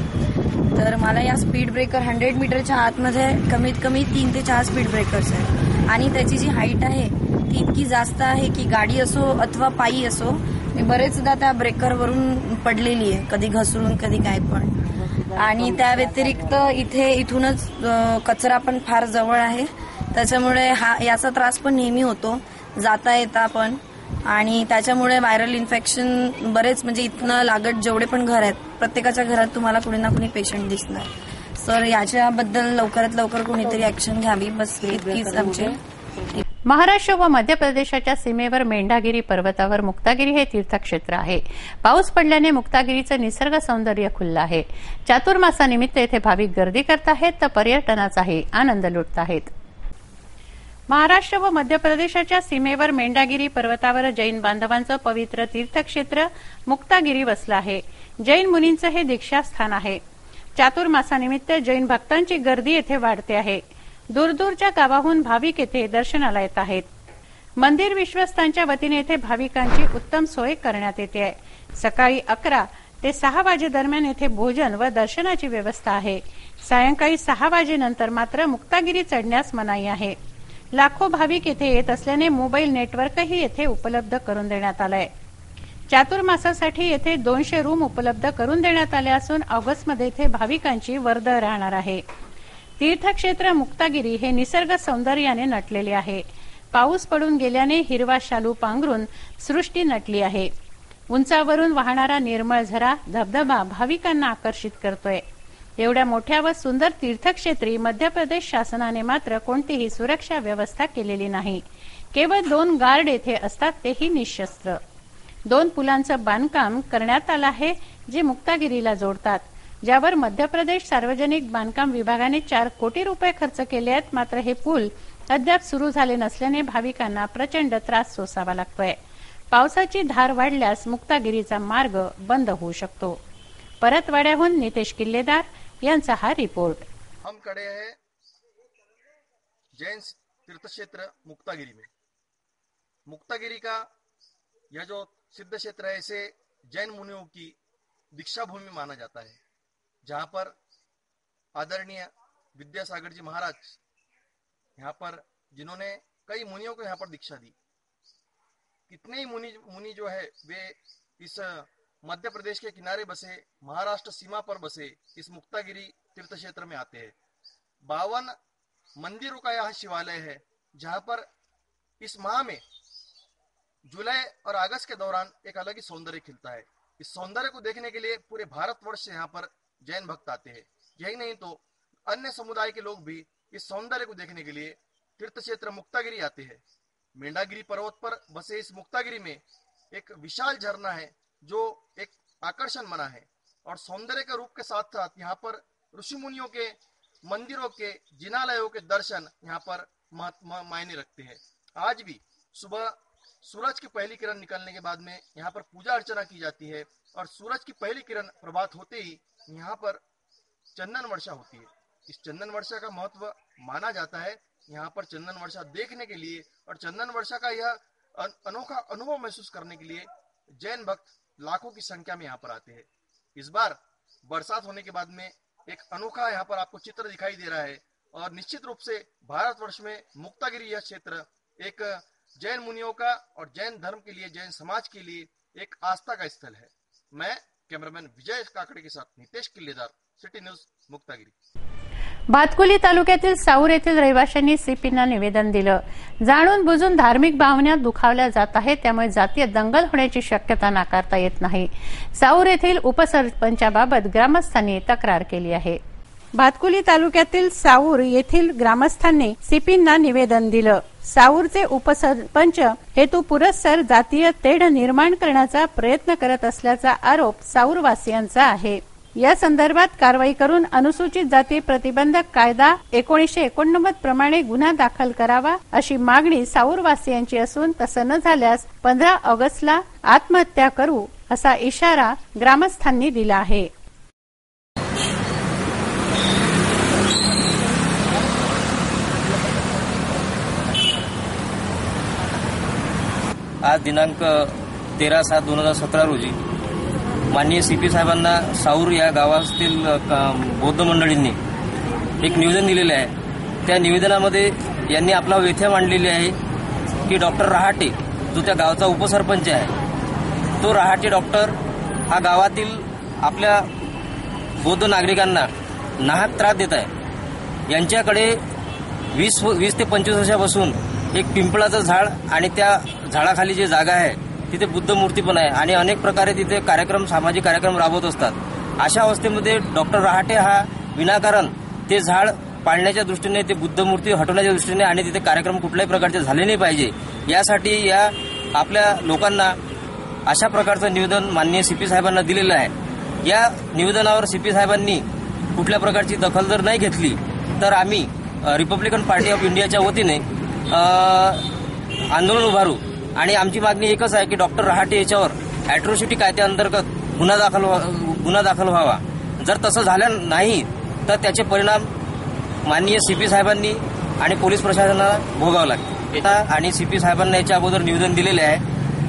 तर मला या स्पीड ब्रेकर हंड्रेड मीटरच्या आतमध्ये कमीत कमी तीन ते चार स्पीड ब्रेकर्स आहेत. आणि त्याची जी हाईट आहे ती इतकी जास्त आहे की गाडी असो अथवा पायी असो मी बरेचदा त्या ब्रेकरवरून पडलेली आहे. कधी घसरून कधी काय पण. आणि त्या व्यतिरिक्त इथे इथूनच कचरा पण फार जवळ आहे. त्याच्यामुळे हा याचा त्रास पण नेहमी होतो. जाता येता पण. आणि त्याच्यामुळे व्हायरल इन्फेक्शन बरेच म्हणजे इथनं लागत जेवढे पण घर आहेत प्रत्येकाच्या घरात तुम्हाला कुणी ना कुणी पेशंट दिसणार. सर याच्याबद्दल लवकरात लवकर कोणीतरी ऍक्शन घ्यावी. बस इतकीच आमची. महाराष्ट्र व मध्य प्रदेशाच्या सीमेवर मेंढागिरी पर्वतावर मुक्तागिरी हे तीर्थक्षेत्र आहे. पाऊस पडल्याने मुक्तागिरीचं निसर्ग सौंदर्य खुललं आहे. चातुर्मासानिमित्त येथे भाविक गर्दी करत आहेत तर पर्यटनाचाही आनंद लुटत आहेत. महाराष्ट्र व मध्य प्रदेशाच्या सीमेवर मेंढागिरी पर्वतावर जैन बांधवांचं पवित्र तीर्थक्षेत्र मुक्तागिरी वसलं आहे. जैन मुनींचं हे दीक्षास्थान आहे. चातुर्मासानिमित्त जैन भक्तांची गर्दी येथे वाढते आहे. दूरदूरच्या गावाहून भाविक येथे दर्शनाला येत आहेत. मंदिर विश्वस्तांच्या वतीने येथे भाविकांची उत्तम सोय करण्यात येते. आहे सकाळी अकरा ते सहा वाजेदरम्यान येथे भोजन व दर्शनाची व्यवस्था आहे. सायंकाळी सहा वाजेनंतर मात्र मुक्तागिरी चढण्यास मनाई आहे. लाखो भाविक येथे येत असल्याने मोबाईल नेटवर्कही येथे उपलब्ध करून देण्यात आलंय. चातुर्मासासाठी येथे दोनशे रूम उपलब्ध करून देण्यात आले असून ऑगस्टमध्ये येथे भाविकांची वर्दळ राहणार आहे. तीर्थक्षेत्र मुक्तागिरी हे निसर्ग सौंदर्याने नटलेले आहे. पाऊस पडून गेल्याने हिरवा शालू पांघरून सृष्टी नटली आहे. उंचावरून वाहणारा निर्मळ झरा धबधबा भाविकांना आकर्षित करतोय. एवढ्या मोठ्या व सुंदर तीर्थक्षेत्री मध्य प्रदेश शासनाने मात्र कोणतीही सुरक्षा व्यवस्था केलेली नाही. केवळ दोन गार्ड येथे असतात तेही निशस्त्र. दोन पुलांचं बांधकाम करण्यात आलं आहे जे मुक्तागिरीला जोडतात. ज्यावर मध्य प्रदेश सार्वजनिक बांधकाम विभागाने चार कोटी रुपये खर्च केले आहेत. मात्र हे पूल अद्याप सुरू झाले नसल्याने भाविकांना प्रचंड त्रास सोसावा लागतोय. पावसाची धार वाढल्यास मुक्तागिरीचा मार्ग बंद होऊ शकतो. परतवाड्याहून नितेश किल्लेदार यांचा हा रिपोर्ट. हमकडे जैन तीर्थक्षेत्र मुक्तागिरी में. मुक्तागिरी का यह जो सिद्ध क्षेत्र है इसे जैन मुनियों की दीक्षा भूमि माना जाता है। जहाँ पर आदरणीय विद्यासागर जी महाराज, यहाँ पर जिन्होंने कई मुनियों को यहाँ पर दीक्षा दी। कितने ही मुनि मुनि जो है, वे इस मध्य प्रदेश के किनारे बसे, महाराष्ट्र सीमा पर बसे, इस मुक्तागिरी तीर्थ क्षेत्र में आते हैं। बावन मंदिरों का यह शिवालय है, जहाँ पर इस माह में जुलाई और अगस्त के दौरान एक अलग ही सौंदर्य खिलता है। इस सौंदर्य को देखने के लिए पूरे भारतवर्ष से यहाँ पर जैन भक्त आते हैं। यही नहीं तो अन्य समुदाय के लोग भी इस सौंदर्य को देखने के लिए तीर्थ क्षेत्र मुक्तागिरी आते हैं। मेंढागिरी पर्वत पर बसे इस मुक्तागिरी में एक विशाल झरना है, जो एक आकर्षण बना है और सौंदर्य के रूप के साथ साथ यहाँ पर ऋषि मुनियों के मंदिरों के जिनालयों के दर्शन यहाँ पर मायने रखते हैं। आज भी सुबह सूरज की पहली किरण निकलने के बाद में यहाँ पर पूजा अर्चना की जाती है और सूरज की पहली किरण प्रभात होते ही यहाँ पर चंदन वर्षा होती है। इस चंदन वर्षा का महत्व माना जाता है यहाँ पर चंदन वर्षा देखने के लिए और चंदन वर्षा का यह अनोखा अनुभव महसूस करने के लिए जैन भक्त लाखों की संख्या में यहाँ पर आते हैं। इस बार बरसात होने के बाद में एक अनोखा यहाँ पर आपको चित्र दिखाई दे रहा है और निश्चित रूप से भारतवर्ष में मुक्तागिरी यह क्षेत्र एक जैन मुनियों का और जैन धर्म के लिए, जैन समाज के लिए एक आस्था का स्थल है। मैं कैमरामैन विजय काकड़े के साथ नितेश किल्लेदार सिटी न्यूज मुक्तागिरी. भातकुली तालुक्यातील साऊर येथील रहिवाशांनी सीपींना निवेदन दिलं. जाणून बुजून धार्मिक भावना दुखावल्या जात आहेत त्यामुळे जातीय दंगल होण्याची शक्यता नाकारता येत नाही. साऊर येथील उपसरपंचाबाबत ग्रामस्थांनी तक्रार केली आहे. भातकुली तालुक्यातील साऊर येथील ग्रामस्थांनी सीपींना निवेदन दिलं. साऊरचे उपसरपंच हेतू पुरस्सर जातीय तेढ निर्माण करण्याचा प्रयत्न करत असल्याचा आरोप साऊरवासियांचा आहे. या संदर्भात कारवाई करून अनुसूचित जाती प्रतिबंधक कायदा एकोणीशे एकोणनव्वद प्रमाणे गुन्हा दाखल करावा अशी मागणी साऊरवासियांची असून तसं न झाल्यास पंधरा ऑगस्टला आत्महत्या करू असा इशारा ग्रामस्थांनी दिला आहे. आज दिनांक तेरा सात दोन हजार सतरा रोजी माननीय सी पी साहेबांना साऊर या गावातील बौद्ध मंडळींनी एक निवेदन दिलेलं आहे. त्या निवेदनामध्ये यांनी आपला व्यथा मांडलेली आहे की डॉक्टर रहाटे जो त्या गावचा उपसरपंच आहे तो रहाटे डॉक्टर हा गावातील आपल्या बौद्ध नागरिकांना नाहक त्रास देत आहे. यांच्याकडे वीस वीस ते पंचवीस वर्षापासून एक पिंपळाचं झाड आणि त्या झाडाखाली जी जागा आहे तिथे बुद्ध मूर्ती पण आहे आणि अनेक प्रकारे तिथे कार्यक्रम सामाजिक कार्यक्रम राबवत असतात. अशा अवस्थेमध्ये डॉक्टर रहाटे हा विनाकारण ते झाड पाळण्याच्या दृष्टीने ते बुद्ध मूर्ती हटवण्याच्या दृष्टीने आणि तिथे कार्यक्रम कुठल्याही प्रकारचे झाले नाही पाहिजे. यासाठी या आपल्या लोकांना अशा प्रकारचं निवेदन माननीय सीपी साहेबांना दिलेलं आहे. या निवेदनावर सीपी साहेबांनी कुठल्या प्रकारची दखल जर नाही घेतली तर आम्ही रिपब्लिकन पार्टी ऑफ इंडियाच्या वतीने आंदोलन उभारू. आणि आमची मागणी एकच आहे की डॉक्टर रहाटे याच्यावर अॅट्रॉसिटी कायद्याअंतर्गत गुन्हा दाखल व्हा- गुन्हा दाखल व्हावा. जर तसं झालं नाही तर त्याचे परिणाम माननीय सीपी साहेबांनी आणि पोलीस प्रशासनाला भोगावं लागते आणि सीपी साहेबांना याच्या अगोदर निवेदन दिलेले आहे.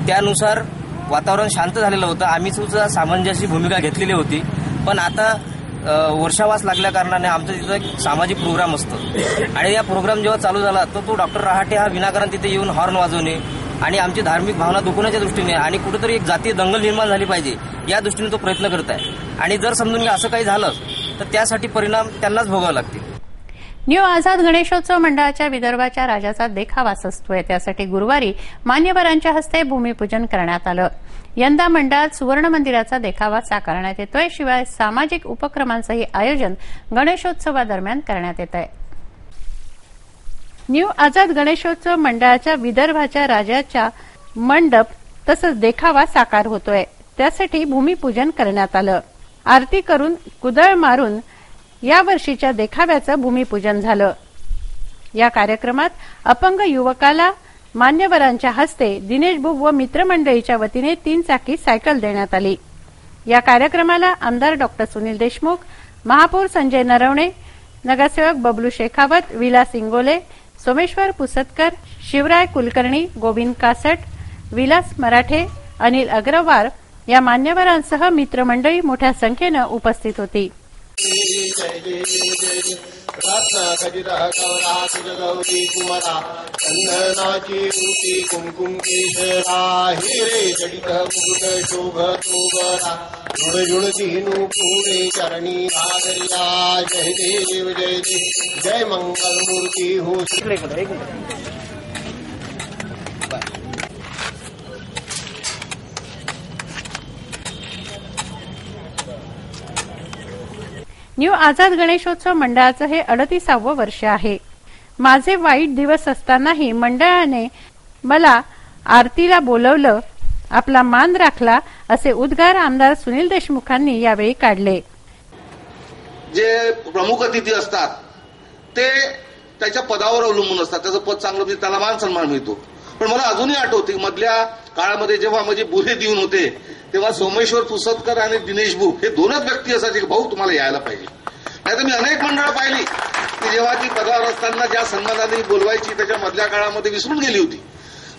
त्यानुसार वातावरण शांत झालेलं होतं. आम्ही सुद्धा सामंजस्य भूमिका घेतलेली होती. पण आता वर्षावास लागल्या कारणाने आमचं तिथं एक सामाजिक प्रोग्राम असतो. आणि या प्रोग्राम जेव्हा चालू झाला तर तो डॉक्टर रहाटे हा विनाकारण तिथे येऊन हॉर्न वाजवणे आणि आमची धार्मिक भावना दुखवण्याच्या दृष्टीने आणि कुठेतरी एक जातीय दंगल निर्माण झाली पाहिजे या दृष्टीने तो प्रयत्न करत आहे. आणि जर समजून घ्या असं काही झालं तर त्यासाठी परिणाम त्यांनाच भोगावे लागतील. न्यू आझाद गणेशोत्सव मंडळाच्या विदर्भाच्या राजाचा देखावा सजतोय त्यासाठी गुरुवारी मान्यवरांच्या हस्ते भूमिपूजन करण्यात आलं. यंदा मंडळात सुवर्ण मंदिराचा देखावा साकारण्यात येतोय. शिवाय सामाजिक उपक्रमांचंही आयोजन गणेशोत्सवादरम्यान करण्यात येत आहे न्यू आझाद गणेशोत्सव मंडळाच्या विदर्भाच्या राजाच्या मंडप तसंच देखावा साकार होतोय. त्यासाठी भूमिपूजन करण्यात आलं. आरती करून कुदळ मारून या वर्षीच्या देखाव्याचं भूमिपूजन झालं. या कार्यक्रमात अपंग युवकाला मान्यवरांच्या हस्ते दिनेश बुब व मित्रमंडळीच्या वतीने तीन चाकी सायकल देण्यात आली. या कार्यक्रमाला आमदार डॉक्टर सुनील देशमुख महापौर संजय नरवणे नगरसेवक बबलू शेखावत विलास इंगोले सोमेश्वर पुसतकर शिवराय कुलकर्णी गोविंद कासट विलास मराठे अनिल अग्रवाल या मान्यवरांसह मित्रमंडळी मोठ्या संख्येनं उपस्थित होती. रत्नखचितः कवरासुजगौरी कुमरा चन्दनाची ऊटी कुमकुम केशरा हिरे जडितः मुकुट शोभतोबरा झुड झुण दिनु पुणे चरणी आदर्या जय देव जय देव जय मंगल मूर्ती हो न्यू आझाद गणेशोत्सव मंडळाचं हे अडतीसावं वर्ष आहे. माझे वाईट दिवस असतानाही मंडळाने मला आरतीला बोलवलं आपला मान राखला असे उद्गार आमदार सुनील देशमुखांनी यावेळी काढले. जे प्रमुख अतिथी असतात ते त्याच्या पदावर अवलंबून असतात. त्याचं पद चांगलं म्हणजे त्याला मान सन्मान मिळतो. पण मला अजूनही आठवते मधल्या काळामध्ये जेव्हा माझे बुरे देऊन होते तेव्हा सोमेश्वर पुसतकर आणि दिनेश बुक हे दोनच व्यक्ती असायचे की भाऊ तुम्हाला यायला पाहिजे. नाहीतर मी अनेक मंडळं पाहिली की जेव्हा ती पदावर असताना ज्या सन्मानाने बोलवायची त्याच्या मधल्या काळामध्ये विसरून गेली होती.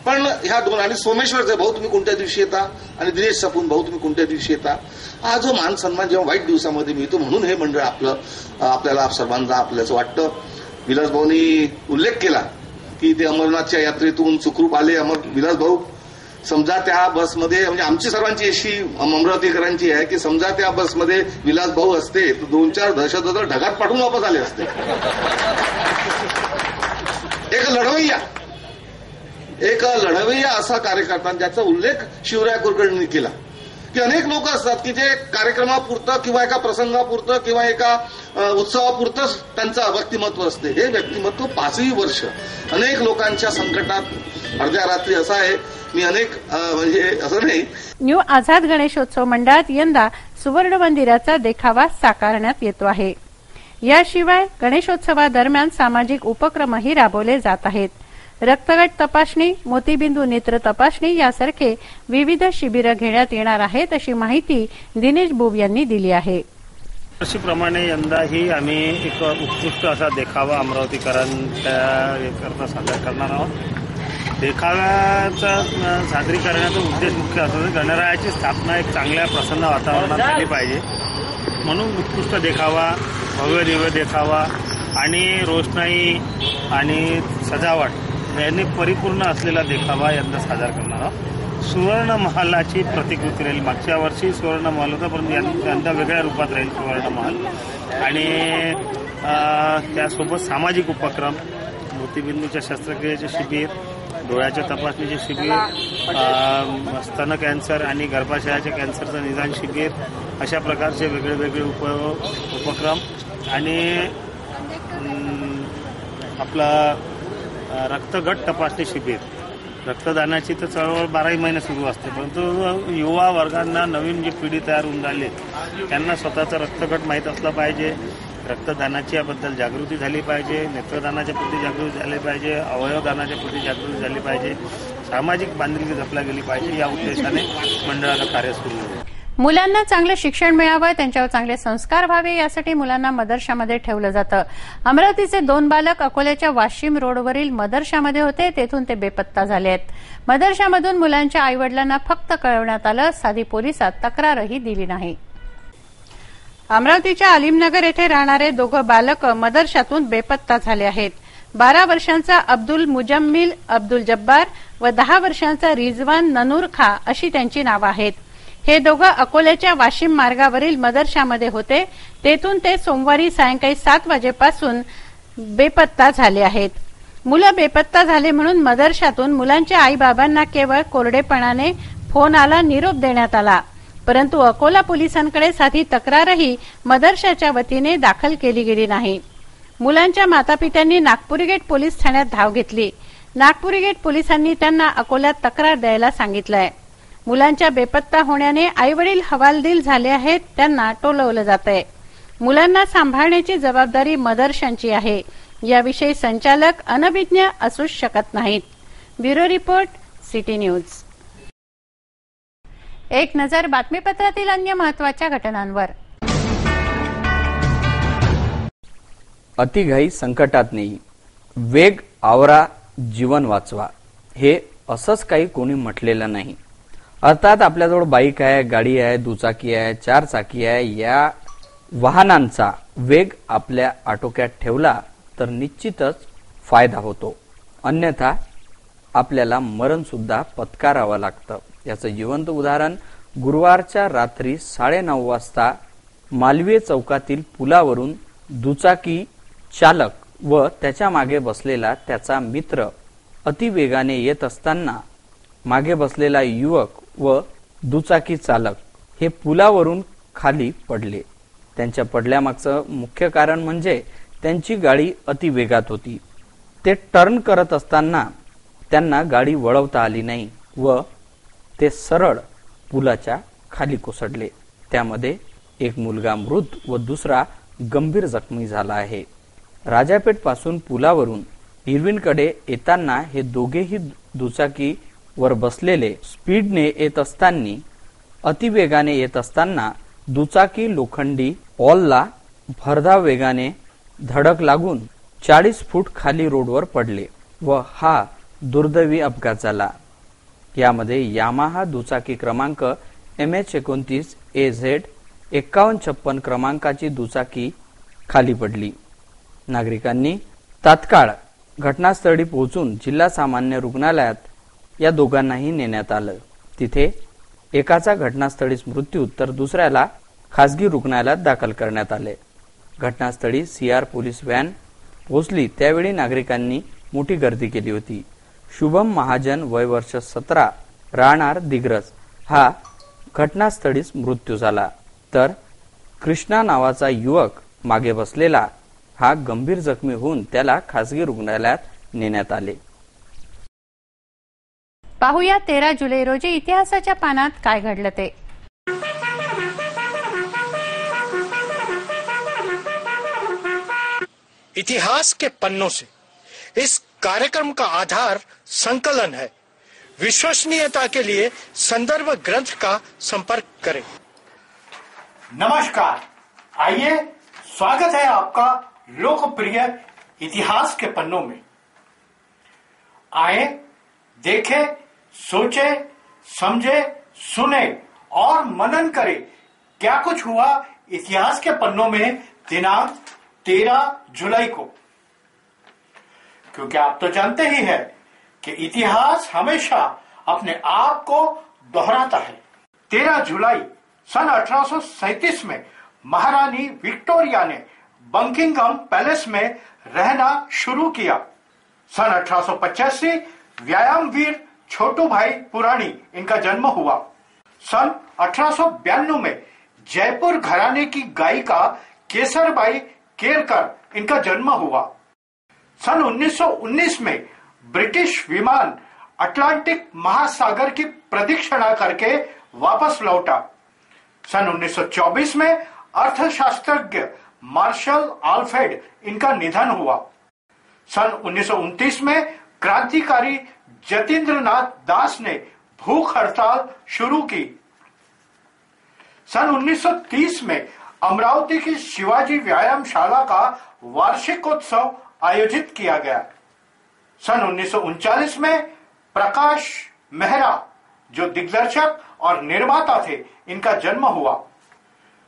पण ह्या दोन आणि सोमेश्वरचे भाऊ तुम्ही कोणत्या दिवशी येता? आणि दिनेश सपून भाऊ तुम्ही कोणत्या दिवशी येता? हा जो मान सन्मान जेव्हा वाईट दिवसामध्ये मिळतो म्हणून हे मंडळ आपलं आपल्याला सर्वांना आपल्याचं वाटतं. विलास भाऊनी उल्लेख केला की ते अमरनाथच्या यात्रेतून सुखरूप आले. अमर विलास भाऊ समजा त्या बसमध्ये म्हणजे आमची सर्वांची अशी अमरावतीकरांची आहे की समजा त्या बसमध्ये विलास भाऊ असते तर दोन चार दहशतवाद ढगात पाठवून वापस आले असते. एक लढवय्या. एक लढवय्या असा कार्यकर्ता ज्याचा उल्लेख शिवराय कुलकर्णींनी केला. की अनेक लोक असतात की जे कार्यक्रमापुरतं किंवा एका प्रसंगापुरतं किंवा एका उत्सवापुरतंच त्यांचं व्यक्तिमत्व असते. हे व्यक्तिमत्व पाचही वर्ष अनेक लोकांच्या संकटात अर्ध्या रात्री असं आहे. मी अनेक म्हणजे असं नाही. न्यू आझाद गणेशोत्सव मंडळात यंदा सुवर्ण मंदिराचा देखावा साकारण्यात येतो आहे. याशिवाय गणेशोत्सवादरम्यान सामाजिक उपक्रमही राबवले जात आहेत. रक्तगट तपासणी मोतीबिंदू नेत्र तपासणी यासारखे विविध शिबिरं घेण्यात येणार आहेत अशी माहिती दिनेश बुब यांनी दिली आहे. वर्षीप्रमाणे यंदाही आम्ही एक उत्कृष्ट असा देखावा अमरावतीकरांच्या करता सादर करणार आहोत. देखाव्याचा अ, सादरीकरणाचा उद्देश मुख्य असतो गणरायाची स्थापना एक चांगल्या प्रसन्न वातावरणात झाली पाहिजे. म्हणून उत्कृष्ट देखावा भव्य दिव्य देखावा आणि रोषणाई आणि सजावट याने परिपूर्ण असलेला देखावा यंदा सादर करणार आहोत. सुवर्ण महालाची प्रतिकृती राहील. मागच्या वर्षी सुवर्ण महाल होता परंतु यंदा वेगळ्या रूपात राहील सुवर्ण महाल. आणि त्यासोबत सामाजिक उपक्रम मोतीबिंदूच्या शस्त्रक्रियेचे शिबिर डोळ्याच्या तपासणीचे शिबिर स्तन कॅन्सर आणि गर्भाशयाच्या कॅन्सरचं निदान शिबिर अशा प्रकारचे वेगळे वेगळे उप उपक्रम. आणि आपला रक्तगट तपासणी शिबिर. रक्तदानाची तर चळवळ बाराही महिने सुरू असते परंतु युवा वर्गांना नवीन जी पिढी तयार होऊन राहिली त्यांना स्वतःचा रक्तगट माहीत असला पाहिजे. रक्तदानाची याबद्दल जागृती झाली पाहिजे नेत्रदानाच्या प्रती जागृती झाली पाहिजे अवयवदानाच्या प्रती जागृती झाली पाहिजे. सामाजिक बांधिलकी जपल्या गेली पाहिजे या उद्देशाने मंडळाचं कार्य सुरू आहे मुलांना चांगलं शिक्षण मिळावं त्यांच्यावर चांगले संस्कार व्हावे यासाठी मुलांना मदरशामध्ये ठेवलं जातं. अमरावतीचे दोन बालक अकोल्याच्या वाशिम रोडवरील मदरशामध्ये होते तेथून ते बेपत्ता झाले आहेत. मदरशामधून मुलांच्या आईवडिलांना फक्त कळवण्यात आलं साधी पोलिसात तक्रारही दिली नाही. अमरावतीच्या अलिमनगर येथे राहणारे दोघं बालक मदरशातून बेपत्ता झाले आहेत. बारा वर्षांचा अब्दुल मुजम्मिल अब्दुल जब्बार व दहा वर्षांचा रिजवान ननूर खा अशी त्यांची नावं आहेत. हे दोघं अकोल्याच्या वाशिम मार्गावरील मदरशामध्ये होते. तेथून ते सोमवारी सायंकाळी सात वाजेपासून बेपत्ता झाले आहेत. मुलं बेपत्ता झाले म्हणून मदरशातून मुलांच्या आईबाबांना केवळ कोरडेपणाने फोन आला निरोप देण्यात आला. परंतु अकोला पोलिसांकडे साधी तक्रारही मदरशाच्या वतीने दाखल केली गेली नाही. मुलांच्या मातापित्यांनी नागपुरी गेट पोलीस ठाण्यात धाव घेतली. नागपुरी गेट पोलिसांनी त्यांना अकोल्यात तक्रार द्यायला सांगितलंय. मुलांच्या बेपत्ता होण्याने आईवडील हवालदिल झाले आहेत त्यांना टोलवलं जात आहे मुलांना सांभाळण्याची जबाबदारी मदरशांची आहे. याविषयी संचालक अनभिज्ञ असूच शकत नाहीत. Bureau report City News. एक नजर बातमीपत्रातील अन्य महत्त्वाच्या घटनांवर. अतिघाई संकटात नाही वेग आवरा जीवन वाचवा. हे असंच काही कोणी म्हटलेलं नाही. अर्थात आपल्याजवळ बाईक आहे गाडी आहे दुचाकी आहे चार चाकी आहे या वाहनांचा वेग आपल्या आटोक्यात ठेवला तर निश्चितच फायदा होतो. अन्यथा आपल्याला मरण सुद्धा पत्कारावं लागतं. याचं जिवंत उदाहरण गुरुवारच्या रात्री साडेनऊ वाजता मालवीय चौकातील पुलावरून दुचाकी चालक व त्याच्यामागे बसलेला त्याचा मित्र अतिवेगाने येत असताना मागे बसलेला युवक व दुचाकी चालक हे पुलावरून खाली पडले. त्यांच्या पडल्यामागचं मुख्य कारण म्हणजे त्यांची गाडी अतिवेगात होती. ते टर्न करत असताना त्यांना गाडी वळवता आली नाही व ते सरळ पुलाच्या खाली कोसळले. त्यामध्ये एक मुलगा मृत व दुसरा गंभीर जखमी झाला आहे. राजापेठपासून पुलावरून इरविनकडे येताना हे दोघेही दुचाकी वर बसलेले स्पीडने येत असताना अतिवेगाने येत असताना दुचाकी लोखंडी ऑलला भरधा वेगाने धडक लागून चाळीस फूट खाली रोडवर पडले व हा दुर्दैवी अपघात झाला. यामध्ये यामाहा दुचाकी क्रमांक एम एच एकोणतीस ए झेड एक्कावन्न छप्पन क्रमांकाची दुचाकी खाली पडली. नागरिकांनी तात्काळ घटनास्थळी पोहोचून जिल्हा सामान्य रुग्णालयात या दोघांनाही नेण्यात आलं. तिथे एकाचा घटनास्थळीच मृत्यू तर दुसऱ्याला खासगी रुग्णालयात दाखल करण्यात आले. घटनास्थळी सीआर पोलीस व्हॅन पोहोचली. त्यावेळी नागरिकांनी मोठी गर्दी केली होती. शुभम महाजन वय वर्ष सतरा राहणार दिग्रज हा घटनास्थळीच मृत्यू झाला. तर कृष्णा नावाचा युवक मागे बसलेला हा गंभीर जखमी होऊन त्याला खासगी रुग्णालयात नेण्यात आले. पाहुया तेरा जुलै रोजी इतिहासाच्या पानात काय घडलं ते. इतिहास के पन्नों से इस कार्यक्रम का आधार संकलन है। विश्वसनीयता के लिए संदर्भ ग्रंथ का संपर्क करें। नमस्कार। आइए स्वागत है आपका लोकप्रिय इतिहास के पन्नों में। आए देखे सोचे, समझे, सुने और मनन करे। क्या कुछ हुआ इतिहास के पन्नों में दिनांक 13 जुलाई को? क्योंकि आप तो जानते ही हैं कि इतिहास हमेशा अपने आप को दोहराता है। 13 जुलाई सन 1837 में महारानी विक्टोरिया ने बंकिंगम पैलेस में रहना शुरू किया। सन 1885 व्यायाम वीर छोटू भाई पुराणी इनका जन्म हुआ। सन अठारह में जयपुर घराने की गायिका केसर केसरबाई केरकर इनका जन्म हुआ। सन 1919 में ब्रिटिश विमान अटलांटिक महासागर की प्रदक्षिणा करके वापस लौटा। सन 1924 में अर्थशास्त्रज्ञ मार्शल आल्फ्रेड इनका निधन हुआ। सन 1929 में क्रांतिकारी जतीन्द्रनाथ दास ने भूख हड़ताल शुरू की। सन 1930 में अमरावती की शिवाजी व्यायामशाला का वार्षिकोत्सव आयोजित किया गया। सन उन्नीस में प्रकाश मेहरा, जो दिग्दर्शक और निर्माता थे, इनका जन्म हुआ।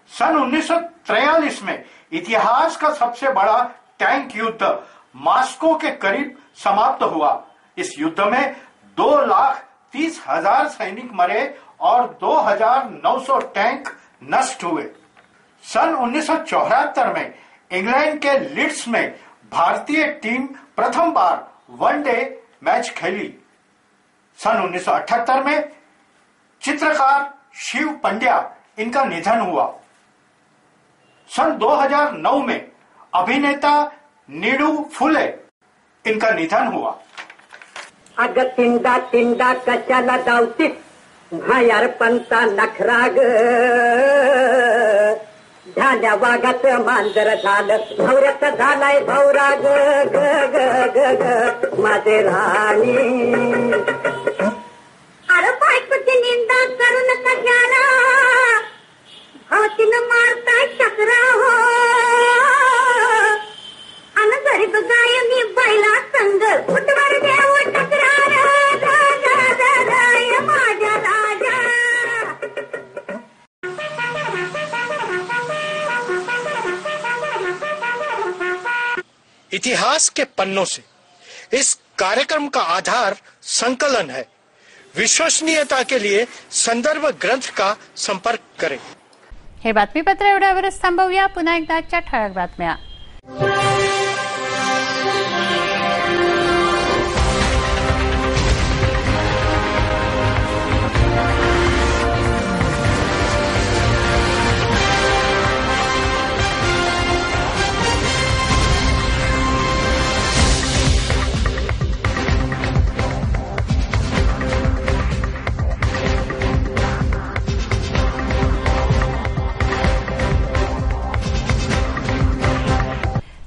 सन 1943 में इतिहास का सबसे बड़ा टैंक युद्ध मास्को के करीब समाप्त हुआ। इस युद्ध में दो लाख तीस हज़ार सैनिक मरे और 2,900 टैंक नष्ट हुए। सन 1974 में इंग्लैंड के लिड्स में भारतीय टीम प्रथम बार वनडे मैच खेली। सन 1978 में चित्रकार शिव पंड्या इनका निधन हुआ। सन 2009 में अभिनेता नीडू फुले इनका निधन हुआ। अग तिंडा तिंडा कशाला धावतीस भायार पंता नखरा ग झाल्या वाघात मांजर झालं भवऱ्यात झालाय भवरा ग ग ग ग ग माझे राणी. अरे बायकोची निंदा झाला कशाला भावतीनं मारताय चक्रा हो. अन गरीब गाय मी बैला इतिहास के पन्नों से। इस कार्यक्रम का आधार संकलन है। विश्वसनीयता के लिए संदर्भ ग्रंथ का संपर्क करें। हे बातमीपत्र एवढ्यावरच थांबवूया. पुन्हा एकदा आजच्या ठळक बातम्या.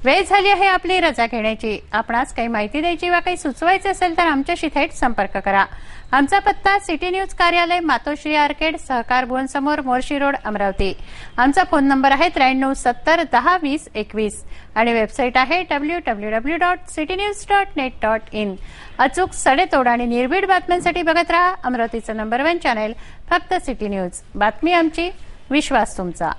वेळ झाली आहे आपली रजा घेण्याची. आपणास काही माहिती द्यायची वा काही सुचवायचे असेल तर आमच्याशी थेट संपर्क करा. आमचा पत्ता सिटी न्यूज कार्यालय मातोश्री आर्केड सहकार भुवन समोर मोर्शी रोड अमरावती. आमचा फोन नंबर आहे त्र्याण्णव सत्तर दहा वीस एकवीस. आणि वेबसाईट आहे W W W dot city news dot net dot in अचूक सडेतोड आणि निर्भीड बातम्यांसाठी बघत राहा अमरावतीचं नंबर वन चॅनेल फक्त सिटी न्यूज. बातमी आमची विश्वास तुमचा.